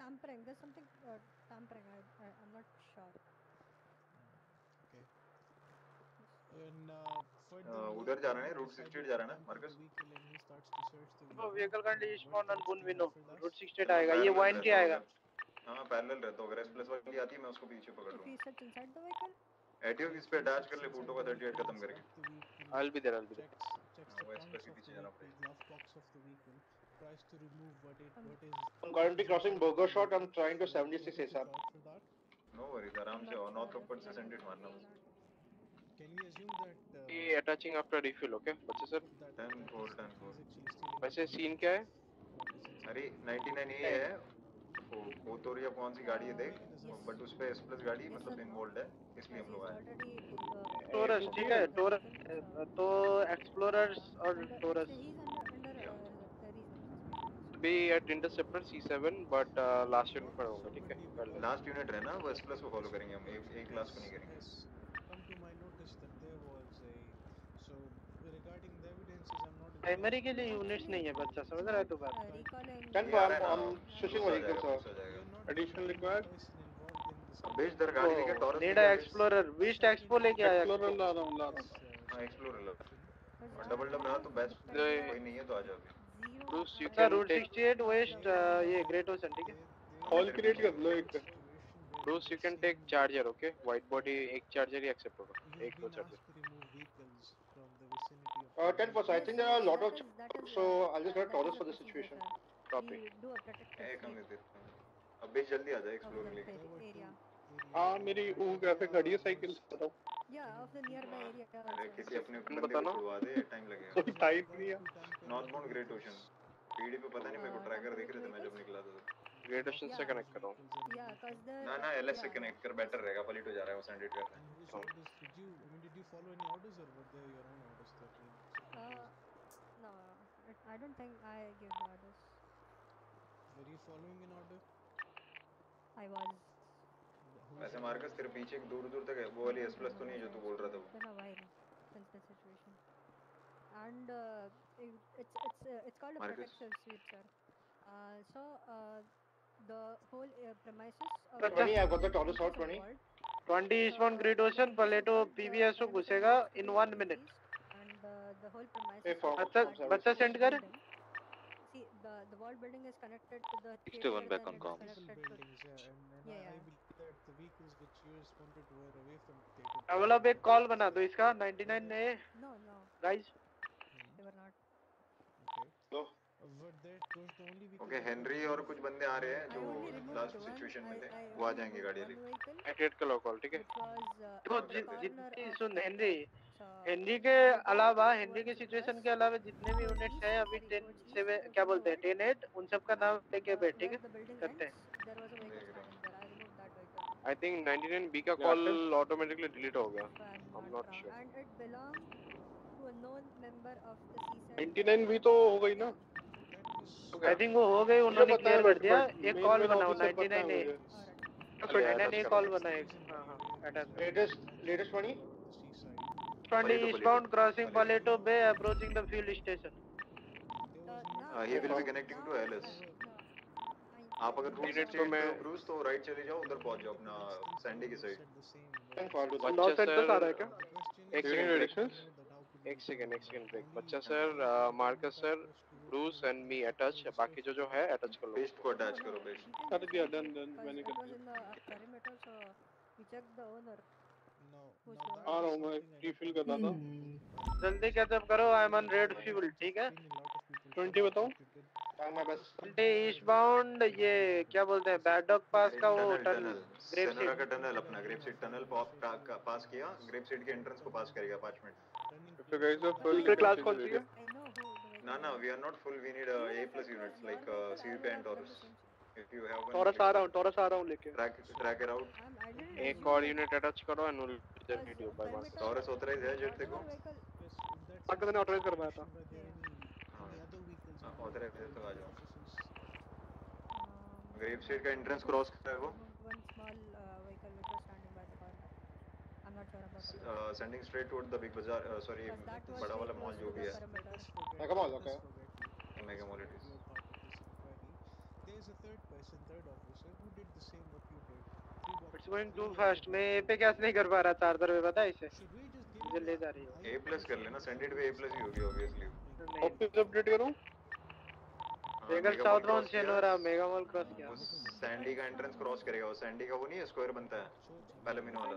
tampering. There's something. Uh, tampering. I, I, I'm not sure. Okay. And uh, for the अ, उधर जा रहे हैं रूट 68 जा रहे हैं ना Marcus vehicle and he starts to search the वो vehicle. व्हीकल कंडीशन ऑन अनबुन विनो रूट 68 आएगा ये वाइन के आएगा हाँ पैरेलल रहता होगा एस प्लस वाली आती है मैं उसको पीछे पकड़ लूँगा he sits inside the vehicle, एटियो इस पे अटैच कर ले फ़ोटो का 38 खत्म करके I'll be there I'll be there Checks हाँ, the वो एस प्लस trunks के of पीछे the जाना vehicle, पड़ेगा tries to remove what it what is. I'm currently crossing Burger Shot. I'm trying to 76 ASAP. No worries आराम से और north Rockford से सेंड इट मारना Can we assume that uh, He attaching after refill, okay? What's it, sir? 10 4 10 4 वैसे scene क्या है अरे 99 ए है वो कोतोर या कौन सी गाड़ी है देख बट उस पे एस प्लस गाड़ी मतलब इन्वॉल्व है इसलिए हम लोग आए टोरस ठीक है टोरस तो एक्सप्लोरर्स और Taurus be at interceptor C7 but uh, last unit पर होगा ठीक है लास्ट यूनिट है ना वो एस प्लस को फॉलो करेंगे हम एक एक क्लास को नहीं करेंगे come to my notice that there was a so regarding the evidences I'm not primary के लिए यूनिट्स नहीं है बच्चा समझ रहा है तू बात. Sir. Additional required. person involved in the बेच दर गाड़ी लेके टॉरस नीड एक्सप्लोरर विस्ट एक्सपो लेके आया एक्सप्लोरर ला रहा हूँ ला रहा हूँ हाँ एक्सप्लोरर लो डबल रहा तो बेस्ट कोई नहीं है तो आ जाओ Bruce you can route 68 west ये ग्रेट ओशन ठीक है? कॉल क्रिएट कर लो एक। Bruce you can take charger okay white body एक चार्जर ही एक्सेप्ट होगा। एक दो charger Uh, 10%. I think there are a lot of so I'll just get Taurus for this situation. Copy. एक हम देते हैं अब बेच जल्दी आ जाए एक्सप्लोर लेके हाँ मेरी वो कैफ़े खड़ी है साइकिल बताओ। Yeah, of the nearby area. अरे किसी अपने तुम बंदे बताना। को दे टाइम लगेगा। <laughs> कोई टाइप नहीं है। North bound Great Ocean PD पे पता नहीं मेरे को ट्रैकर दिख रहे थे मैं जब निकला था ग्रेट ओशन से कनेक्ट कर। रहा हूँ Yeah, cause the ना ना एलएस से कनेक्ट कर बेटर रहेगा पलिटो जा रहा है वो सैंडेड कर रहा है। So, did you, I mean, did you follow any orders or were they your own orders that you uh, no, it- I don't think I gave the orders. Were you following an order? I was. वैसे Marcus तेरे पीछे एक दूर दूर तक है वो वाली एस प्लस तो नहीं है जो तू बोल रहा था the situation. And uh, it, it's it's uh, it's called a Marcus. protective suite, sir. Uh, so uh, the whole uh, premises. Of The 20, I've got the Taurus out, 20. 20 eastbound Great Ocean Paleto PVSO घुसेगा in 1 minute And uh, the whole premises. Hey, form- बच्चा बच्चा send कर See, the the wall building is connected to the. Still theater, one back then on comms. yeah, Yeah, The vehicles which you responded were away from the एक call बना दो इसका 99 A No, no, guys they were not. There the only that Henry और कुछ बंदे आ रहे हैं जो लास्ट सिचुएशन में थे वो आ जाएँगे गाड़ी लेके। एटेट का लो कॉल ठीक है? देखो जि- जितनी सुन हेनरी हेनरी के अलावा हेनरी के सिचुएशन के अलावा जितने भी यूनिट्स हैं अभी 10 से क्या बोलते हैं 10 8 उन सब का नाम लेके बैठ ठीक है? करते हैं। आई थिंक 99 बी का Yeah, कॉल ऑटोमेटिकली डिलीट हो गया I'm I am not not sure to a known member of the CSAT. 99 भी तो हो गई ना आई थिंक वो हो गई उन्होंने क्लियर कर दिया एक कॉल बनाओ officer पता है 99 ए मुझे। 99 ए कॉल बना एक हाँ हाँ attach Latest, latest 20. 20 eastbound crossing Paleto Bay approaching the fuel station he will be connecting to LS आप अगर से तो मैं- क्रूज तो राइट चले जाओ उधर पहुँच जाओ अपना सैंडी की साइड बच्चा Los Santos सर आ रहा है क्या? एक सेकंड elections? एक सेकंड एक सेकंड ब्रेक बच्चा sir Marcus sir Bruce and me attach बाकी जो जो है अटैच कर लो। बेस्ट को अटैच करो बेस्ट कर दिया डन डन मैंने कर दिया। We checked the owner. Who's the आ रहा हूँ मैं रिफिल कर रहा था। जल्दी कैचअप करो I am on red fuel ठीक है? 20 बताओ। Best. 20 ईस्टबाउंड ये क्या बोलते हैं? बैड डॉग पास का वो टनल ग्रेप का टनल अपना ग्रेप सीड टनल पास किया ग्रेप सीड के एंट्रेंस को पास करेगा 5 मिनट full क्लास कौन सी है? ना ना we are not full we need units like uh, CVP and Taurus. If you have one Taurus आ रहा हूँ टॉरस आ रहा हूँ लेके। Track tracker out. एक और यूनिट अटैच करो and will generate you by Taurus authorize है जेट को आगे मैंने ऑर्डर करवाया था। हाँ है तो आ जाओ ग्रेप सीड का एंट्रेंस क्रॉस कर रहा है वो One small uh, vehicle which was standing by the corner. I'm not sure about the uh, sending straight toward the big bazaar uh, sorry बड़ा वाला मॉल जो भी है Mega Mall, okay. Mega Mall it is There's a third person, third officer, who did the same what you did. It's going too fast मैं पे कैसे नहीं कर पा रहा चार्जर पे पता है इसे मुझे ले जा रही है A plus कर लेना सेंडेड पे A plus ही होगी ऑब्वियसली ऑफ़िस अपडेट करो vagal south round Senora Mega Mall cross किया। सैंडी का एंट्रेंस क्रॉस करेगा वो सैंडी का वो नहीं है स्क्वायर बनता है पैलेमिनो वाला।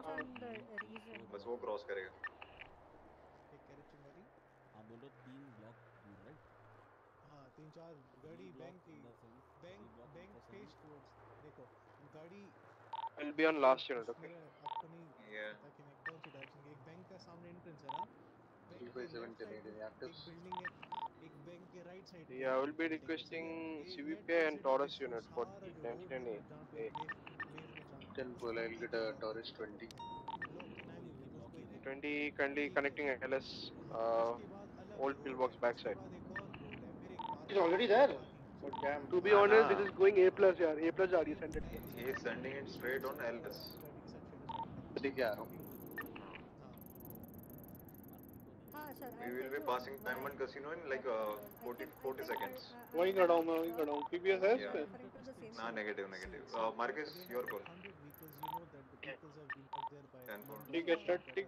बस वो क्रॉस करेगा। हाँ बोलो तीन ब्लॉक राइट हाँ तीन चार गाड़ी बैंक की बैंक बैंक फेस टुवर्ड्स देखो गाड़ी will be on last unit okay मेरा आपको Yeah. पता कि मैं कौन सी डायरेक्शन एक बैंक का सामने एंट्रेंस है ना? बैंक के left side बिल्डिंग है। एक बैंक के right side Yeah, I will be requesting CVP and Taurus unit for 99A. A. Ten full, I'll get a Taurus 20. 20 currently connecting LS uh, old pillbox backside. He's already there. But damn. To be honest this is going A plus यार ए plus जा रही है सेंडेड he is sending it straight on LS ठीक है आ we will be passing Diamond Casino in like uh, 40 40 seconds. वहीं खड़ा हूँ मैं वहीं खड़ा हूँ PBS है इस पे ना negative negative Marcus your call up there by 10 4 ठीक है स्टैटिक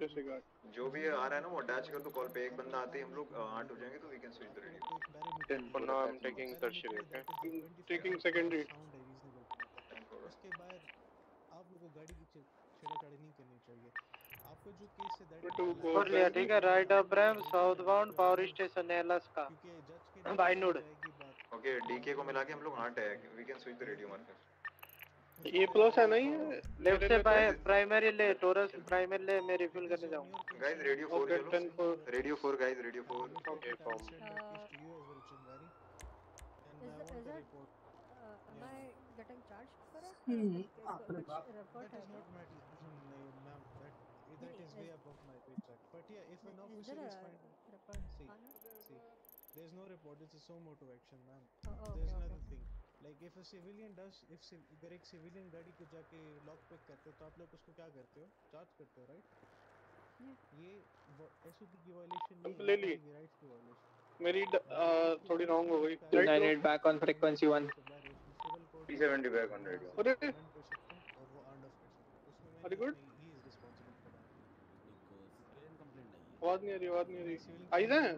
डिसरिगार्ड जो भी आ रहा है ना वो अटैच कर दो कॉल पे। एक बंदा आते ही हम लोग आठ हो जाएँगे तो we can switch the radio 10 for now I'm taking tertiary okay? Taking secondary उसके बाद आप लोगों को गाड़ी की छेड़छाड़ी नहीं करनी चाहिए। आपका जो केस दैट कर लिया ठीक है right up ram southbound power station LS का बाय नोड ओके डीके को मिला के हम लोग आठ है we can switch the radio marker ये प्लस है नहीं लेफ़्ट से बाय प्राइमरी ले टोरस प्राइमरी ले मैं रिफिल करने जाऊँगा गाइस रेडियो 4 Okay, चलो radio 4 guys radio 4 okay from Is, is it, uh, am I getting charged for it? Hmm. Ah, report. has not. That is way above my pay paycheck. But yeah, if an officer is fine, see, see, there's no report. It's a so moto action, ma'am. Oh, oh, there's another okay. thing. Like if a civilian does, if अगर एक civilian गाड़ी को जाके lock pick करते हो तो आप लोग उसको क्या करते हो? चार्ज करते हो, राइट? ये एसओपी की वायलेशन नहीं है, ली। आपकी की वायलेशन मेरी uh, थोड़ी रॉन्ग हो गई 298 back on frequency 1 370 back on radio अरे हैं और वो सकते हैं उसमें Very good. He is responsible for that आवाज़ नहीं आ रही आवाज़ नहीं आ रही। आई ना है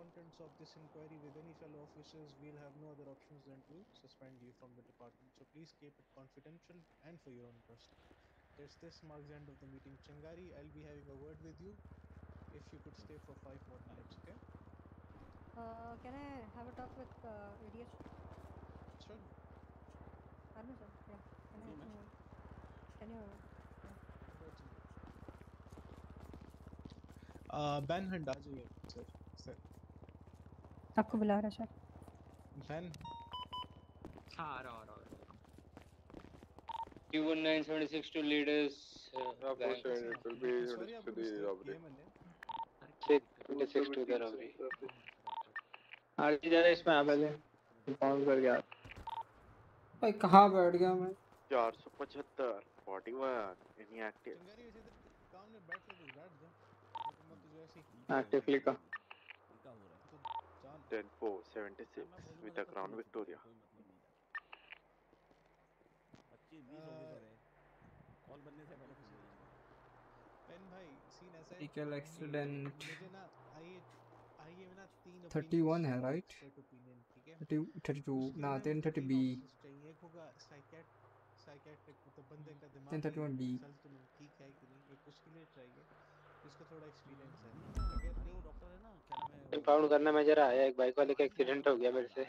contents of this inquiry with any fellow officers, we'll have no other options than to suspend you from the department. So please keep it confidential and for your own personal. There's this marks the end of the meeting. Changari, I'll be having a word with you. If you could stay for five more minutes, okay? Uh, can I have a talk with uh, ADS? Sure. Arno sir, yeah. Can, I, you? Can you? Uh, Ben sir. आपको बुला रहा है sir Ben. हाँ आ रहा आ रहा T1976 to leaders. Uh, Of course, it will be to the robbery. किया मैंने. Six to the robbery. RT जा इसमें आ पहले काउंट कर गया भाई कहाँ बैठ गया मैं के 10 4 with the crown victoria. Vehicle accident. 31 है right? 32 ना 10 30 B. Hmm. 10 31 B. Hmm. जिसको थोड़ा एक्सपीरियंस है। अगर नहीं डॉक्टर है ना क्या नाम है कंपाउंड करना मैं जरा आया एक बाइक वाले का एक्सीडेंट हो गया मेरे से।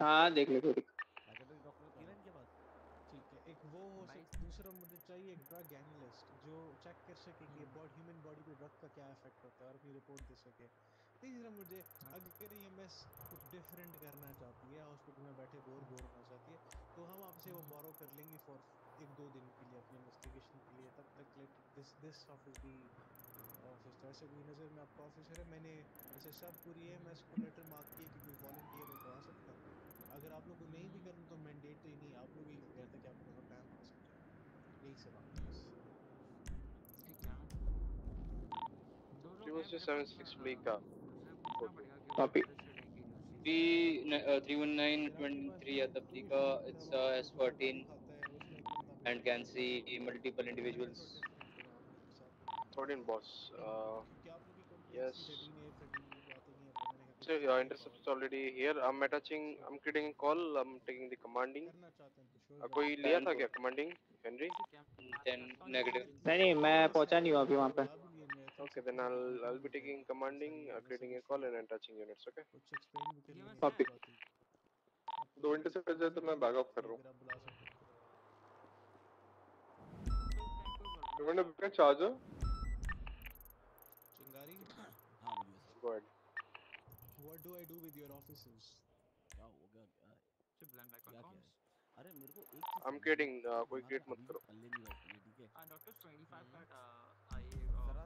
हाँ देख ले थोड़ी अगर डॉक्टर थी के बाद? ठीक है एक वो हो सकता दूसरा मुझे चाहिए एक ड्रग एनालिस्ट जो चेक कर सके कि बॉडी ह्यूमन बॉडी पे ड्रग का क्या इफ़ेक्ट होता है और अपनी रिपोर्ट दे सके। तीसरा मुझे अगर ये एमएस कुछ डिफरेंट करना चाहती है हॉस्पिटल में बैठे बोर बोर होना चाहती है तो हम आपसे वो बोरो कर लेंगे फॉर एक दो दिन के लिए अपनी इन्वेस्टिगेशन के लिए तब तक let this this office the office तो ऐसे कोई नज़र में आपका ऑफिसर है? मैंने ऐसे सब पूरी है मैं इसको लेटर मार्क किया कि कोई वॉलंटियर हो तो सकता है। अगर आप लोग को नहीं भी करना तो मैंडेटरी नहीं आप लोग ही कहते कि आप लोगों का टाइम पास हो जाए यही सब आप बस She was just 76 bleak का P uh, 31923 at the Plika. It's uh, S14 and can see multiple individuals. 14 boss. Uh, yes. So yeah, intercepts already here. I'm attaching. I'm getting a call. I'm taking the commanding. Uh, कोई लिया था क्या commanding? Henry? Then negative. नहीं नहीं मैं पहुँचा नहीं हूँ अभी वहाँ पे Okay, then I'll I'll be taking commanding, uh, creating a call and attaching units. Okay. Copy दो interceptors है तो मैं back up कर रहा हूँ. You want to bring a charger? चिंगारी Go ahead. what do I do with your officers क्या हो गया क्या से blank क्या किया accounts. है अरे मेरे को एक समझ kidding, uh, कोई क्रिएट मत करो है ठीक है Uh, Doctor 25 at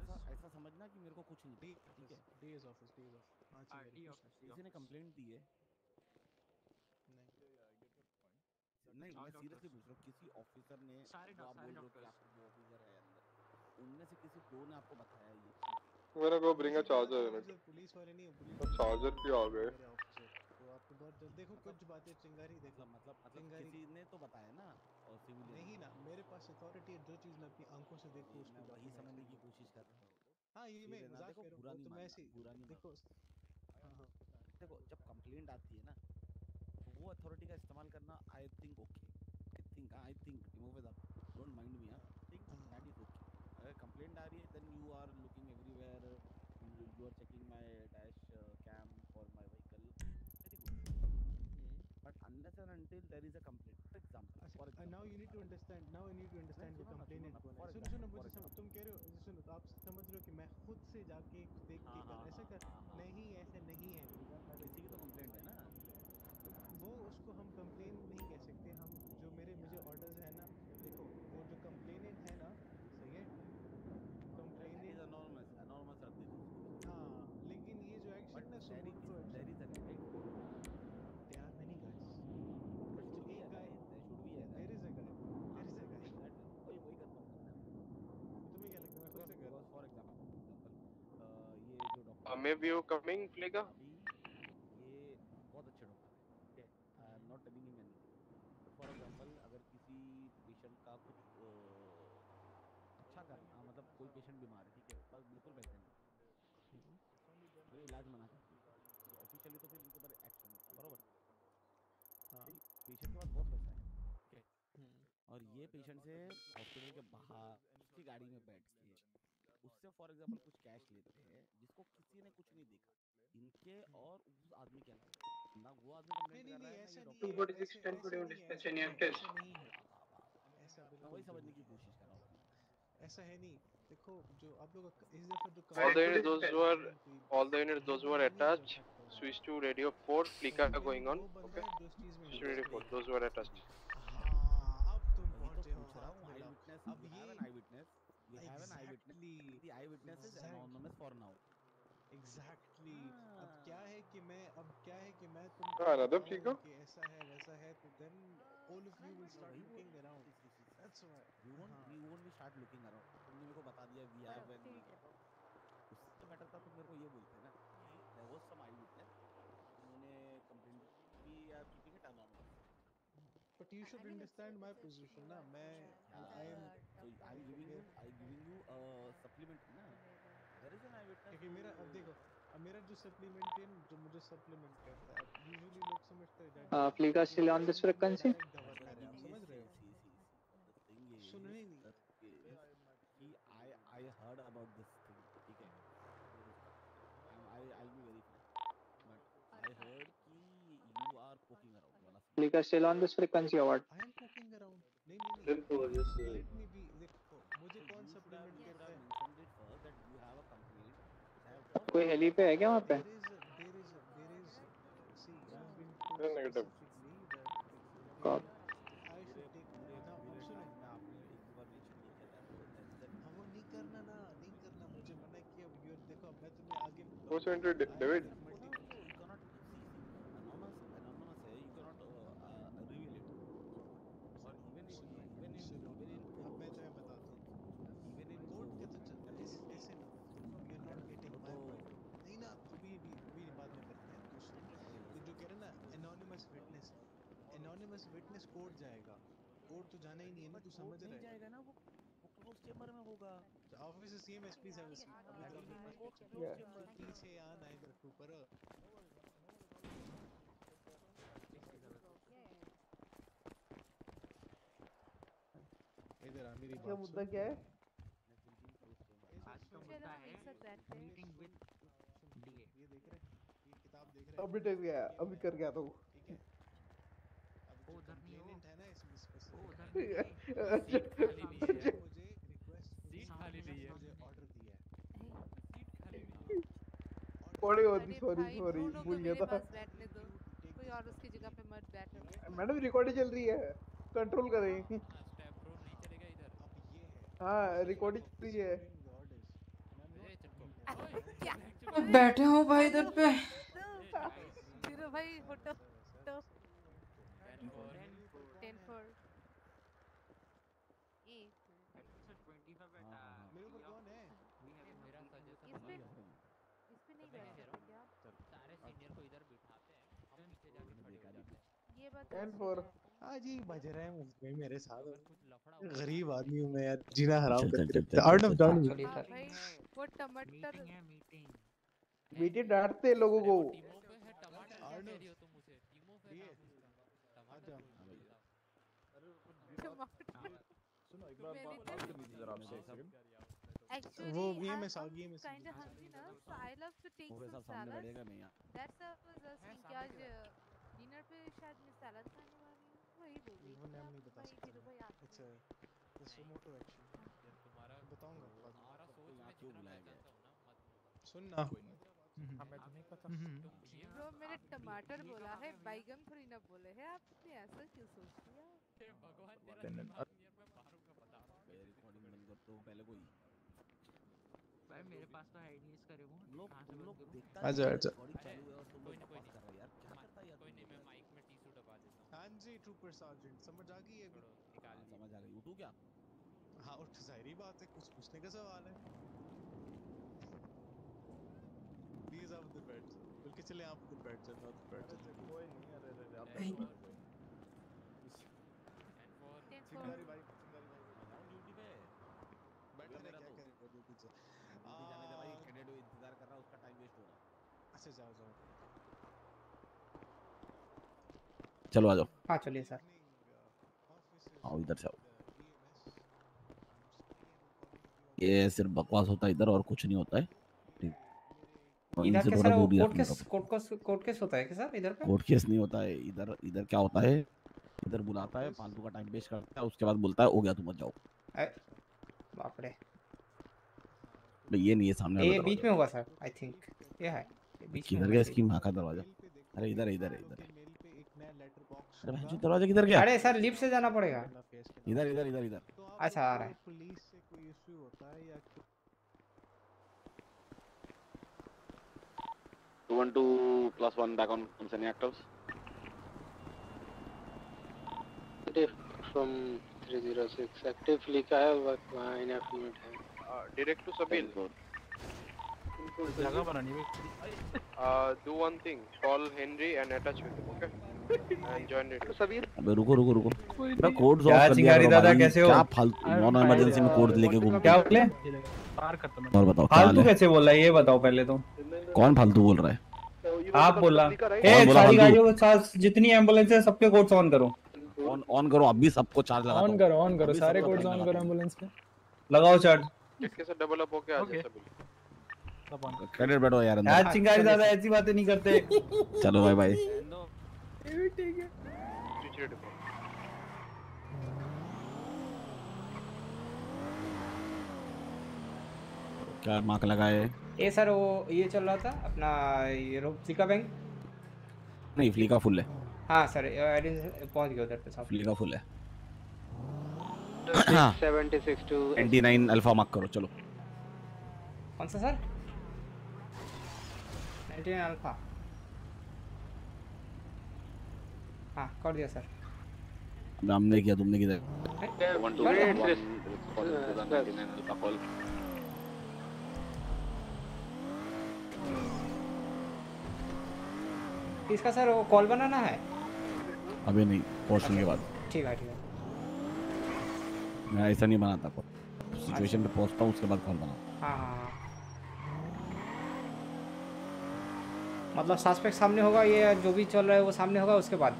IA जरा सा office. ऐसा समझना कि मेरे को कुछ नहीं पता ठीक है? डेज़ ऑफ़िस डेज़ ऑफ़ हाँ जी किसी ने कंप्लेंट दी है? नहीं। नहीं मैं सीरियसली पूछ रहा हूँ किसी ऑफिसर ने सारे जो आप बोल रहे हो कि आपको वो ऑफिसर है अंदर उनमें से किसी दो ने आपको बताया ये? मेरा को ब्रिंग अ चार्जर. जो पुलिस वाले नहीं पुलिस चार्जर जो क्यों आ गए? तो बहुत जल्द देखो कुछ बातें चिंगारी देखो। मतलब मतलब मतलब चिंगारी किसी ने तो बताया ना और सिविलियन नहीं ना। मेरे पास अथॉरिटी है जो चीज़ मैं अपनी आँखों से देखूँ उसको वही समझने की कोशिश कर रहा हूँ। हाँ ये मैं मज़ाक देखो कर रहा बुरा हूँ नहीं तो मैं ऐसे बुरा नहीं देखो हाँ हाँ। देखो जब कंप्लेंट आती है ना तो वो अथॉरिटी का इस्तेमाल करना I think okay I think I think remove it don't mind me think that is okay अगर कंप्लेंट आ रही है then you are looking everywhere you are checking my dash cam for my vehicle very good but unless and until there is a complaint for example for example. Uh, now you need to understand now you need to understand the सुनो सुनो complainant for सुनो सुनो example, मुझे समझ तुम कह रहे हो सुनो तो आप समझ रहे हो कि मैं खुद से जाके देख के हाँ, कर हाँ, ऐसा कर हाँ, हाँ, नहीं ऐसा नहीं है किसी की तो कंप्लेंट है ना वो उसको हम कंप्लेन नहीं कह सकते हम जो मेरे मुझे ऑर्डर्स है ना देखो वो जो कंप्लेनेंट है ना सही है That complainant is anonymous anonymous रख देते हैं हाँ लेकिन ये जो एक्शन But ना there is सुमोटो there is a guy right there are many guys But जो should be एक a guy guy there should be a guy there is a guy there is a guy Exactly. वही वही confirm करना है तुम्हें क्या लगता है मैं खुद से कर रहा बिकॉज़ फॉर एग्जांपल ये maybe you coming, Fliga? अभी ये बहुत अच्छे डॉक्टर है I am not telling him anything for example अगर किसी पेशेंट का कुछ अच्छा करना मतलब कोई पेशेंट बीमार है ठीक है? बस बिल्कुल पैसे नहीं वो इलाज मना करते हैं। तो ऑफिशियली तो फिर उनके ऊपर एक्शन होता है बरोबर? हाँ। पेशेंट के पास बहुत पैसा है ठीक है? और ये पेशेंट से हॉस्पिटल के बाहर उसकी गाड़ी में बैठ के उससे फॉर एग्जांपल कुछ कैश लेते हैं जिसको किसी ने कुछ नहीं देखा इनके और उस आदमी के अलावा ना वो आदमी कंप्लेंट कर रहा है ना ये doctor 246 10 to do dispatch any test. ऐसा मैं बिल्कुल वही समझने की कोशिश कर रहा हूँ ऐसा है नहीं देखो जो आप लोग इस दफ़ा जो the units, complaint those है हुई, all the units, those who are attached, switch to radio 4, Fliga complaint going on, वो बंदा okay? है जो इस चीज़ में Switch to radio 4, interested those who are attached. हाँ अब तुम तो पहुँचे हो पूछ रहा हाथ हूँ आई विटनेस अब ये an eyewitness we have an eyewitness exactly the eyewitness is Exact- anonymous for now exactly अब हाँ। क्या है कि मैं अब क्या है कि मैं तुमको Ah, another बताऊँ Fliga? कि ऐसा है वैसा है तो ऑफ़ यू विल स्टार्ट वही बोल looking around that's why we won't हाँ। We won't be start looking around तुमने मेरे को बता दिया वी हैव एन उससे बेटर था तुम मेरे को ये बोलते ना कि there was some eyewitness उन्होंने complaint we are keeping it anonymous but you should understand my position ना मैं I am so i'm giving you i'm giving you a supplementary ना there is an eye witness क्योंकि मेरा अब देखो अब मेरा जो सप्लीमेंट्री जो मुझे सप्लीमेंट करता है यूजुअली लोग समझते हैं Uh, Fliga still on this frequency? है समझ रहे हो सुन नहीं कि I I heard about this thing ठीक है I'm, I I'll be very frank but I heard कि you are poking around वाला still on this frequency or what? I am cooking around नहीं नहीं लेट मी बी देखो मुझे कौन supplement करता है I कोई हेली पे है क्या वहाँ पे? there is a, there is a, there is see I've been Yeah, told negative. specifically that Cop. I should take पूरे now अब पूरे सुनो टाइम में आपने एक भी बार मेंशन नहीं किया that was that is a हाँ वो नहीं करना ना नहीं करना मुझे मना किया देखो अब मैं तुम्हें आगे Who's going to I have David? a multi तो you cannot see see anonymous anonymous है you cannot uh, uh, reveal it और even if सुनो even in सुनो even in अब मैं court तुम्हें बताता हूँ even in कोर्ट का court तो चल listen you are not getting my point नहीं ना अभी अभी अभी बाद में करते हैं तू सुन तू जो कह रहा है ना anonymous witness anonymous witness court जाएगा। कोर्ट तो जाना ही नहीं है ना तू समझ रहा है। जाएगा ना वो वो क्लोज चेंबर में होगा। ऑफ़िस सेम एसपी है तो. तो पीछे आना इधर ऊपर। इधर आ मेरी क्या मुद्दा क्या है? आज का मुद्दा है मीटिंग विद डीए ये देख रहे हैं? ये किताब देख रहे हैं? अभी टेक गया अभी कर गया तो। ठीक है अब जो कंप्लेनेंट है ना इसमें उधर स्पेसिफिक <laughs> नहीं है। नहीं है। मुझे रिक्वेस्ट सीट खाली नहीं है। मुझे ऑर्डर दिया है। सीट खाली नहीं है। होती सॉरी सॉरी भूल गया था। बैठने दो। कोई और उसकी जगह पे मत मैडम रिकॉर्डिंग चल रही है। कंट्रोल करें। हाँ रिकॉर्डिंग चल रही है। बैठे हो भाई इधर पे। ज़ीरो भाई फ़ोटो। टेन फोर ए इस पे इस पे नहीं बैठ सकते क्या सारे सीनियर को इधर बिठाते हैं। हम नीचे जाके खड़े हो जाते हैं। ये बात टेन फोर हाँ जी बज रहे हैं मुंबई मेरे साथ। गरीब आदमी हूँ मैं यार जीना हराम करके चल, आउट ऑफ़ डाउन हाँ भाई वो टमाटर बेटे डांटते हैं लोगों को। सुनो एक बार बात बात करनी जरा आपसे एक सेकंड वो ये मैं सा- ये मैं kind of hungry now, so I love to take वो some वैसा सामने salad. बैठेगा नहीं यार। That's why I was asking कि आज डिनर पे शायद मैं सैलड खाने वाली हूँ? वही बोल वो नाम नहीं बता सकता। ज़ीरो भाई मैं। आप It's a it's a moto actually तुम्हारा बताऊँगा बाद सोच में जितना बुलाया हूँ ना मत सुन ना हमें तो नहीं पता ब्रो मैंने टमाटर बोला है बैगन थोड़ी ना बोले है आपने ऐसा क्यों सोच लिया भगवान तेरा दिमाग नियर में मारूँगा बता रहा हूँ रिकॉर्डिंग बंद कर दो पहले कोई। भाई मेरे पास तो है नहीं इसका रिमोट। लोग लोग देखता नहीं है और तुम कोई नहीं कोई बकवास कर रहे हो यार। क्या करता यार कोई नहीं मैं माइक में टीसू दबा देता हूँ। हाँ जी ट्रूपर सर्जेंट समझ आ गई है निकाल हाँ, समझ आ गई। उठू क्या? हाँ उठ ज़ाहिर ही बात है कुछ पूछने का सवाल है। उधर बैठ जाओ। बल्कि चले आप उधर बैठ जाओ उधर बैठ हूँ कोई नहीं अरे अरे आप बैठो। चिंगारी भाई चिंगारी भाई ड्यूटी पे। बैठा मेरा क्या तो। करें? वो कुछ जाने दे भाई कैंडिडेट इंतज़ार कर रहा उसका टाइम वेस्ट हो रहा अच्छा जाओ जाओ। चलो आ जाओ। हाँ चलिए सर। आओ इधर से आओ। ये सिर्फ़ बकवास होता है इधर और कुछ नहीं होता है। इधर के सर वो court case court case court case होता है क्या सर इधर पे कोर्ट केस नहीं होता है इधर इधर क्या होता है? इधर बुलाता है फालतू का टाइम वेस्ट करता है उसके बाद बोलता है हो गया तुम मत जाओ। बाप रे भाई ये नहीं है सामने ये बीच में होगा सर आई थिंक ये है बीच किधर गया इसकी माँ का दरवाज़ा? अरे इधर इधर है इधर है। मेल पे एक नया लेटर बॉक्स अरे भाई दरवाज़ा किधर गया? अरे सर लिफ्ट से जाना पड़ेगा। इधर इधर इधर इधर। तो अच्छा, आ रहा है। पुलिस से कोई इशू होता है या क्या? Two one two plus one back on on any actors. From 306 active लिखा है वहाँ इनएक्टिवेट है। डायरेक्ट टू सबील जगह बनानी है। Uh, do one thing. Call Henry and attach with him, okay? <laughs> And join अबे रुको रुको रुको। मैं कोड क्या ऑफ़ कर दिया चिंगारी दादा कैसे हो? क्या फालतू नॉन इमरजेंसी में कोड लेके घूम क्या बोले? पार खत्म और बताओ फालतू कैसे बोल रहा है? ये बताओ पहले तो। कौन फालतू बोल रहा है? आप बोला। ए सारी गाड़ियों के साथ जितनी एंबुलेंस है सबके कोड्स ऑन करो। ऑन ऑन करो अभी सबको चार्ज लगा ऑन करो ऑन करो सारे कोड्स ऑन करो एंबुलेंस के। लगाओ चार्ज Get के साथ डबल अप होके आ जाए सबील क्रेडिट बैठो यार अंदर। आज चिंगारी दादा ऐसी बातें नहीं करते। चलो भाई भाई ठीक है। क्या मार्क लगाए ये सर वो ये चल रहा था अपना ये रोपसिका बैंक नहीं फ्लीका फुल है हाँ सर पहुँच गया उधर पे साहब फ्लीका फुल है 76 to 99 अल्फ़ा मार्क करो चलो कौन सा सर 99 अल्फ़ा हाँ कर दिया सर हमने किया तुमने किधर One two Great. one responding to the ninety nine alpha call. इसका सर वो कॉल बनाना है? अभी नहीं पोर्शन के बाद। ठीक है ठीक है। मैं ऐसा नहीं बनाता को सिचुएशन पे पहुँचता हूँ उसके बाद कॉल बना हाँ। हाँ हाँ मतलब सस्पेक्ट सामने होगा ये जो भी चल रहा है वो सामने होगा उसके बाद?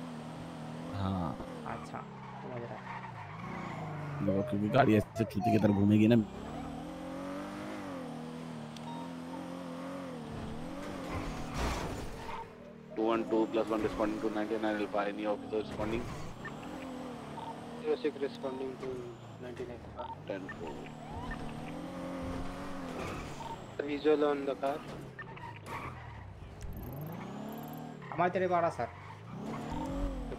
हाँ। अच्छा समझ रहा है। क्योंकि गाड़ी ऐसे चूती की तरह घूमेगी ना one two plus one responding to ninety nine alpha. Any officer responding? 06 responding to 99 Ten four. visual on the car हमारे तेरे बारह sir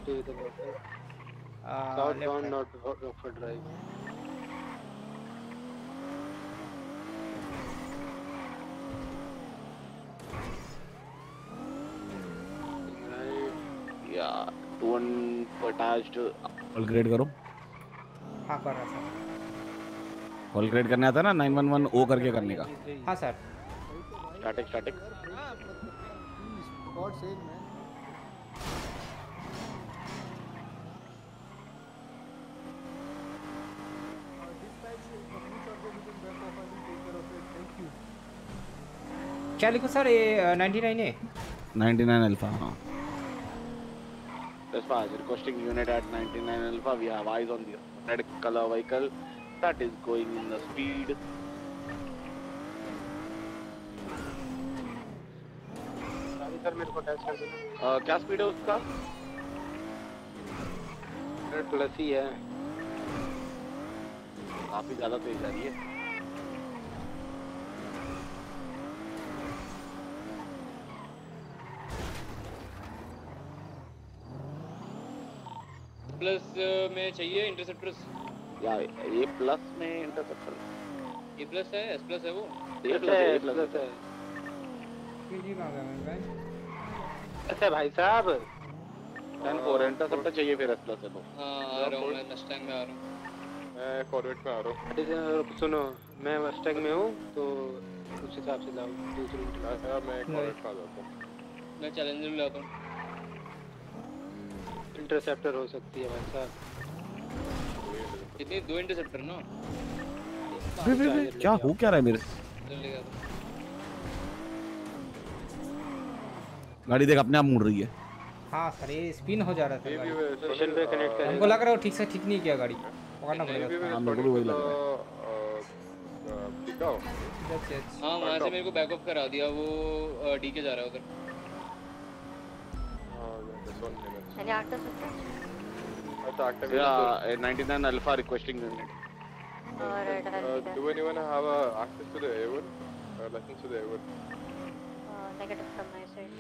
to the local. Uh, Southbound, करो। हाँ, कॉल क्रिएट करने आता ना नाइन वन वन ओ करके करने का। हाँ सर स्टार्टिक स्टार्टिक क्या लिखो सर ये नाइनटी नाइन है नाइनटी नाइन अल्फ़ा हाँ। Dispatch, requesting unit at 99 Alpha. We have eyes on the red color vehicle that is going in the speed. Sir मेरे को टच कर देना Uh, क्या स्पीड है उसका प्लस ही है काफ़ी ज़्यादा तेज जा रही है प्लस में चाहिए इंटरसेप्टर्स या ये प्लस में इंटरसेप्टर ए प्लस है एस प्लस है वो? ए प्लस है ए प्लस है। है जी मांगा मैंने भाई। अच्छा भाई साहब टेन फोर इंटरसेप्टर चाहिए फिर एस प्लस है तो हाँ आ रहा हूँ मैं मस्टैंग में आ रहा हूँ। मैं कॉर्वेट में आ रहा हूँ। सुनो मैं मस्टैंग में हूँ तो उस हिसाब से लाओ दूसरी। मैं कॉर्वेट में आ जाता हूँ। मैं चैलेंजर में लाता हूँ। इंटरसेप्टर हो सकती है भाई साहब। कितनी? दो इंटरसेप्टर ना? वे वे वे क्या हो क्या रहा है मेरे? गाड़ी देख अपने आप मुड़ रही है। हाँ सर ये स्पिन हो जा रहा था स्टेशन पे कनेक्ट करेगा हमको लग रहा है वो ठीक से ठीक नहीं किया गाड़ी। पकड़ना पड़ेगा। हाँ मेरे को भी वही लग रहा है. हाँ वहाँ से मेरे को बैकअप करा दिया वो डी के जा रहा है उधर। Any actors with us? अच्छा active Yeah, uh, 99 Alpha requesting unit. Alright, Uh, do anyone have uh, access to the A1? Uh, license to the A1? Uh, negative from my side.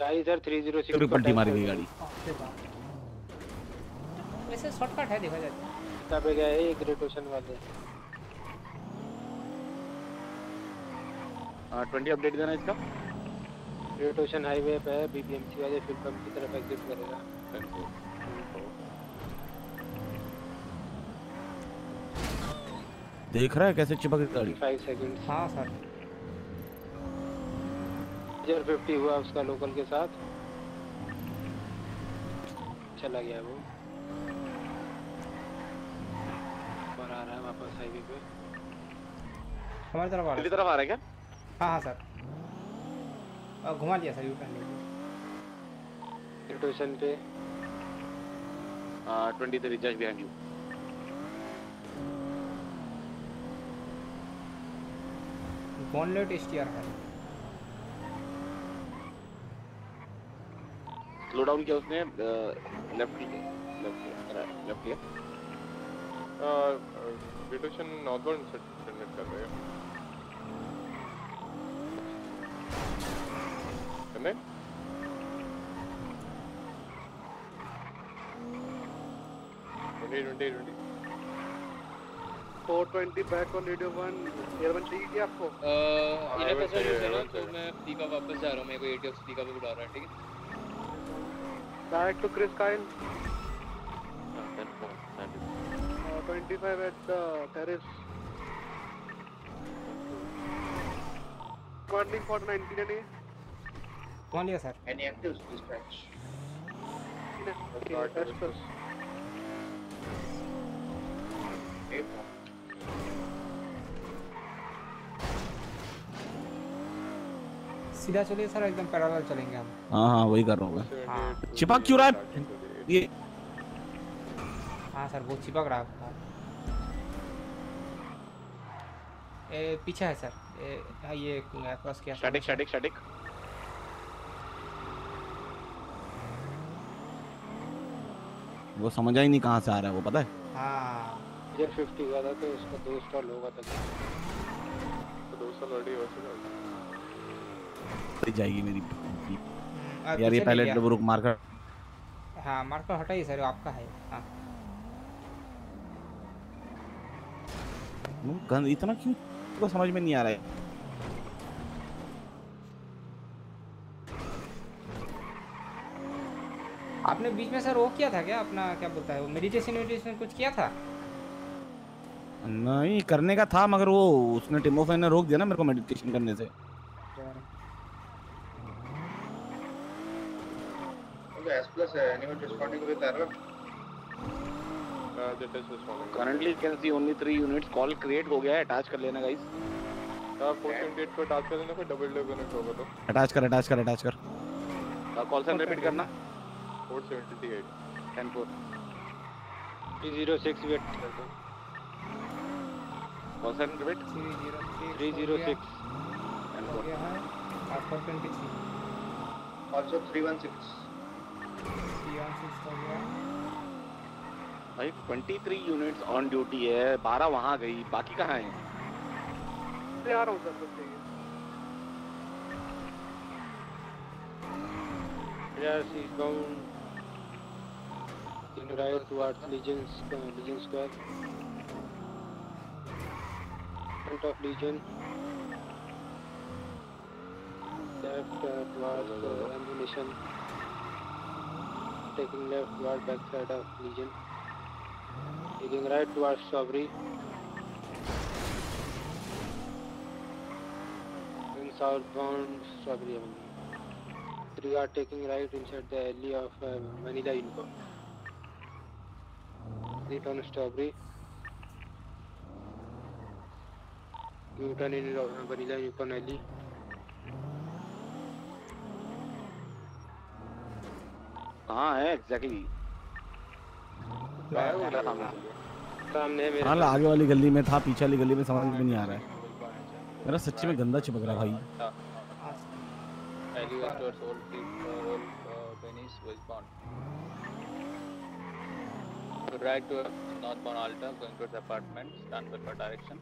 गाड़ी sir 306 पूरी पट्टी मारी गई गाड़ी वैसे shortcut है देखा जाए तो। गया है ये ग्रेट वाले Uh, 20 अपडेट देना इसका ग्रेट ओशन हाईवे पे है बीबीएमसी वाले फिल पंप की तरफ़ एग्जिट करेगा। देख रहा है कैसे चिपक गई गाड़ी? 5 सेकंड्स हाँ सर जर 50 हुआ उसका लोकल के साथ। चला गया वो। ऊपर आ रहा है वापस हाईवे पे। हमारी तरफ़ आ रहा है तरफ़ आ रहा है क्या? हाँ हाँ सर अ, घुमा दिया सर यू टर्न ग्रेट पे Uh, 23 just behind you. गॉनलेट एस टी आर है। स्लो डाउन किया उसने लेफ़्ट लेफ़्ट लेफ़्ट किया डिटेक्शन से सबमिट कर रहे हैं। Connect twenty twenty twenty 420 back on radio 1 air 1 चाहिए क्या आपको? पैसा चाहिए, यूज़ है तो मैं पी का वापस जा रहा हूँ मेरे को एटीएफ पी का भी बुला रहा है ठीक है? बैक टू क्रिस काइन 25 at the terrace. Commanding for 19 and घुमा लिया सर? Okay that's plus सीधा चलिए सर एकदम पैरेलल चलेंगे हम। हाँ हाँ वही कर रहा हूँ मैं। हाँ। चिपक क्यों रहा है? ये हाँ सर वो चिपक रहा है। ए पीछे है सर। ए हाँ, ये क्रॉस किया स्टैटिक स्टैटिक स्टैटिक वो समझा ही नहीं कहाँ से आ रहा है वो पता है? हाँ। जर 50 हुआ था तो उसका दो स्टॉल होगा तक। तो दो साल ऑलरेडी हो चुका जाएगी मेरी यार ये पहले। रुक मार कर। हाँ मार्कर हटाइए सर आपका है। हाँ। गंद इतना क्यों? तो समझ में नहीं आ रहा है। आपने बीच में सर वो किया था क्या अपना क्या बोलता है वो मेडिटेशन मेडिटेशन कुछ किया था नहीं करने का था मगर वो उसने टिमोफेन ने रोक दिया ना मेरे को मेडिटेशन करने से S plus है anyone responding with error? Uh, that is responding. Currently can see only three units. Call create हो गया है. Attach कर लेना guys. Uh, 478 को अटैच कर देना फिर डबल डबल कनेक्ट होगा तो अटैच कर अटैच कर अटैच कर कॉल सेंटर रिपीट करना. 478 10 4. 306 वेट कॉल सेंटर रिपीट. 306 गया आपका 23 Also 316. 316 हो गया भाई 23 यूनिट्स ऑन ड्यूटी है 12 वहाँ गई बाकी कहाँ है आ रहा हूँ sir Yes, he's bound. Right towards Legion, uh, Legion Square. Front of Legion. Left uh, towards uh, ammunition. Taking left towards back side of Legion. Taking right towards Strawberry. In southbound Strawberry Avenue. Three are taking right inside the alley of uh, Vanilla Unicorn. Eat on strawberry. You turn in vanilla, you कहाँ है? Exactly सामने हाँ आगे वाली गली में था पीछे वाली गली में समझ में नहीं आ रहा है। मेरा सच्चे में गंदा चिपक रहा भाई। हाँ। To right to northbound Alta, going towards apartment, stand by for direction.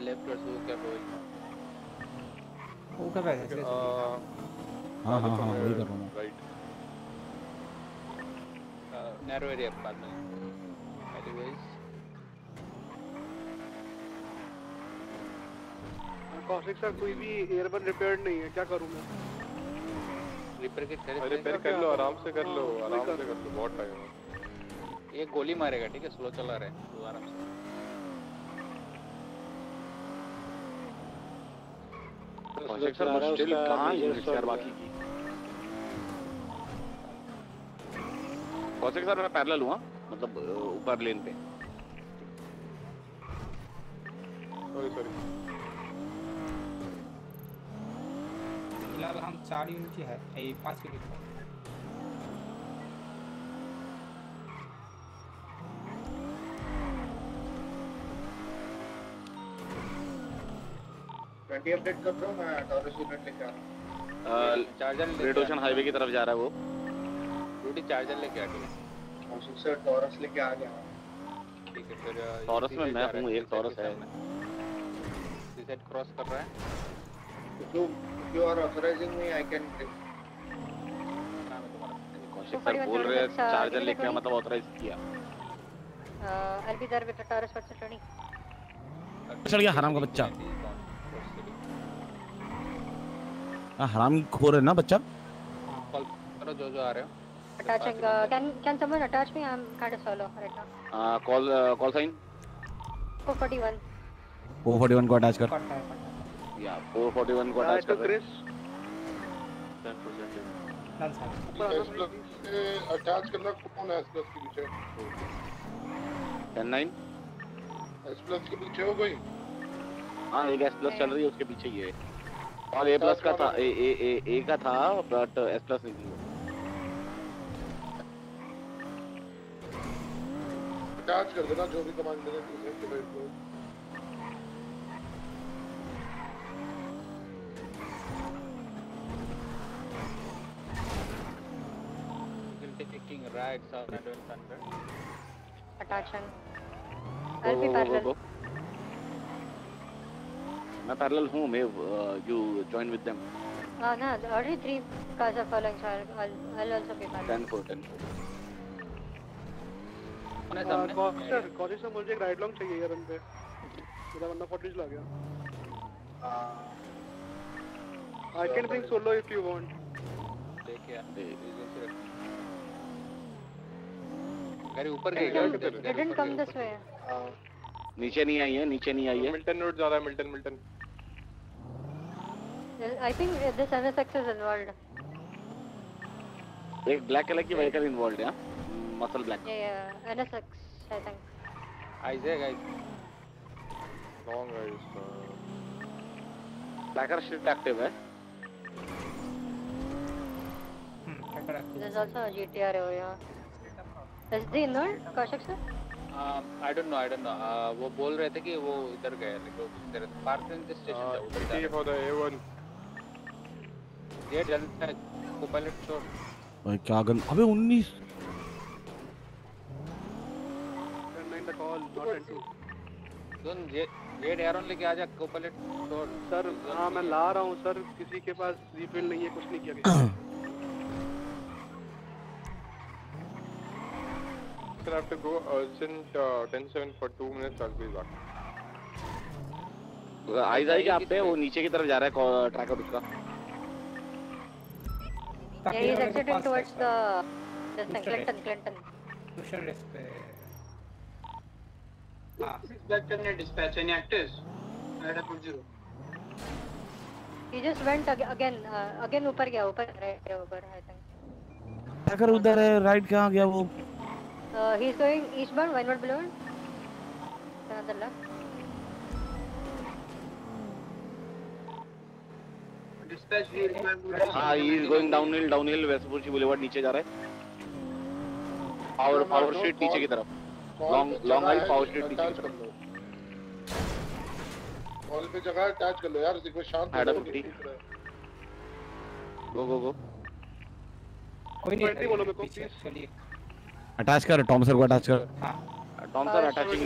Left towards Uka westbound. वो कब है Uh, हाँ हाँ हाँ वही कर रहा हूँ right uh, narrow area apartment. Alleyways. Kaushik sir कोई भी एयरबन रिपेयर नहीं है क्या करूँ मैं रिपेयर के खरीद रिपेयर कर लो आराम से कर लो आराम से कर लो बहुत टाइम है ये गोली मारेगा ठीक है? स्लो चला रहे है तो आराम से। मुश्किल कहाँ यार बाकी की। सर मैं पैरेलल हुआ मतलब ऊपर लेन पे। सॉरी सॉरी फ़िलहाल हम चार यूनिट ही है ये पाँच यूनिट है अपडेट कर दो मैं टॉरस यूनिट लेके आ रहा हूँ चार्जर रेड ओशन हाईवे की तरफ़ जा रहा है वो। ड्यूटी चार्जर लेके आ है कौशिक सर टॉरस लेके आ गया। ठीक है फिर टॉरस में मैं जा हूँ एक टॉरस है। में। इसी क्रॉस कर रहा है। if you are authorizing me, I can Kaushik sir बोल रहे हैं चार्जर लेके आ, मतलब ऑथराइज किया। I'll be there with the Taurus person चढ़ गया हराम का बच्चा हाँ हराम की खोर है ना बच्चा कॉल करो जो जो आ रहे हो Attaching. Uh, can can someone attach me? I'm kind of solo right now. Call call sign 441. वो फोर्टी वन को अटैच कर या 441 को अटैच कर रहे एस प्लस अटैच करना कौन है एस प्लस के पीछे 10 9 एस प्लस के पीछे हो कोई हाँ एक एस प्लस चल रही है उसके पीछे ही है और ए प्लस का था ए ए ए ए का था बट एस प्लस नहीं थी अटैच कर देना जो भी कमांड मिले दूसरे के वेट को taking right south and well thunder Attaching. I'll be go, go, parallel. go, go. मैं पैरेलल हूँ मैं you join with them Uh, no, already three cars are following, so I'll, I'll, also be parallel. 10 4 10 4 अपने सामने castor castor से मुझे एक ride long चाहिए यार रन पे मेरा वरना फोर्टिज ला गया। I can bring solo if you want देखिए गाड़ी ऊपर गई क्या? It didn't come this नीचे नहीं आई है नीचे नहीं आई है। मिल्टन रोड जा रहा है Milton Milton I think this NSX is involved. एक ब्लैक कलर की व्हीकल इन्वॉल्व है muscle black Yeah, yeah. NSX, I think. आइजेक आई लॉन्ग है इसका ब्लैकर शिफ्ट एक्टिव है There's also a GTR over here. Is the involved, Kaushik sir? I don't know I don't know वो बोल रहे थे कि वो इधर गए इधर पार्किंग स्टेशन था उधर फॉर द ए1 गेट जल्द है को पायलट छोड़। भाई क्या गन? अबे 19 9 द कॉल नॉट इनटू सुन गेट एरोन लेके आ जा को पायलट छोड़। सर हाँ मैं ला रहा हूँ सर किसी के पास रिफिल नहीं है कुछ नहीं किया Sir, I have to go urgent uh, 10-7 for 2 minutes. I'll be back. आई आप पे वो नीचे की तरफ़ जा रहा है ट्रैकर उसका। Yeah, he's exiting towards the thing, Clinton, Clinton. Social desk पे हाँ dispatch, any actors? Zero. He just went ag again, uh, again ऊपर गया, ऊपर right ऊपर, I think. अगर उधर है राइट कहाँ गया वो Uh, he's going eastbound, windward boulevard. Another left. Dispatch, we require good हाँ ही इज़ गोइंग डाउनहिल डाउनहिल वेस्टपुर बुलेवार्ड नीचे जा रहा है। पावर पावर स्ट्रीट नीचे की तरफ़। Long long height power street नीचे की तरफ़। कॉल पे जगह अटैच कर लो यार देखो शांत 50. गो गो गो कोई नहीं बोलो मेरे को चलिए। अटैच कर टॉम सर को अटैच कर। Tom sir attaching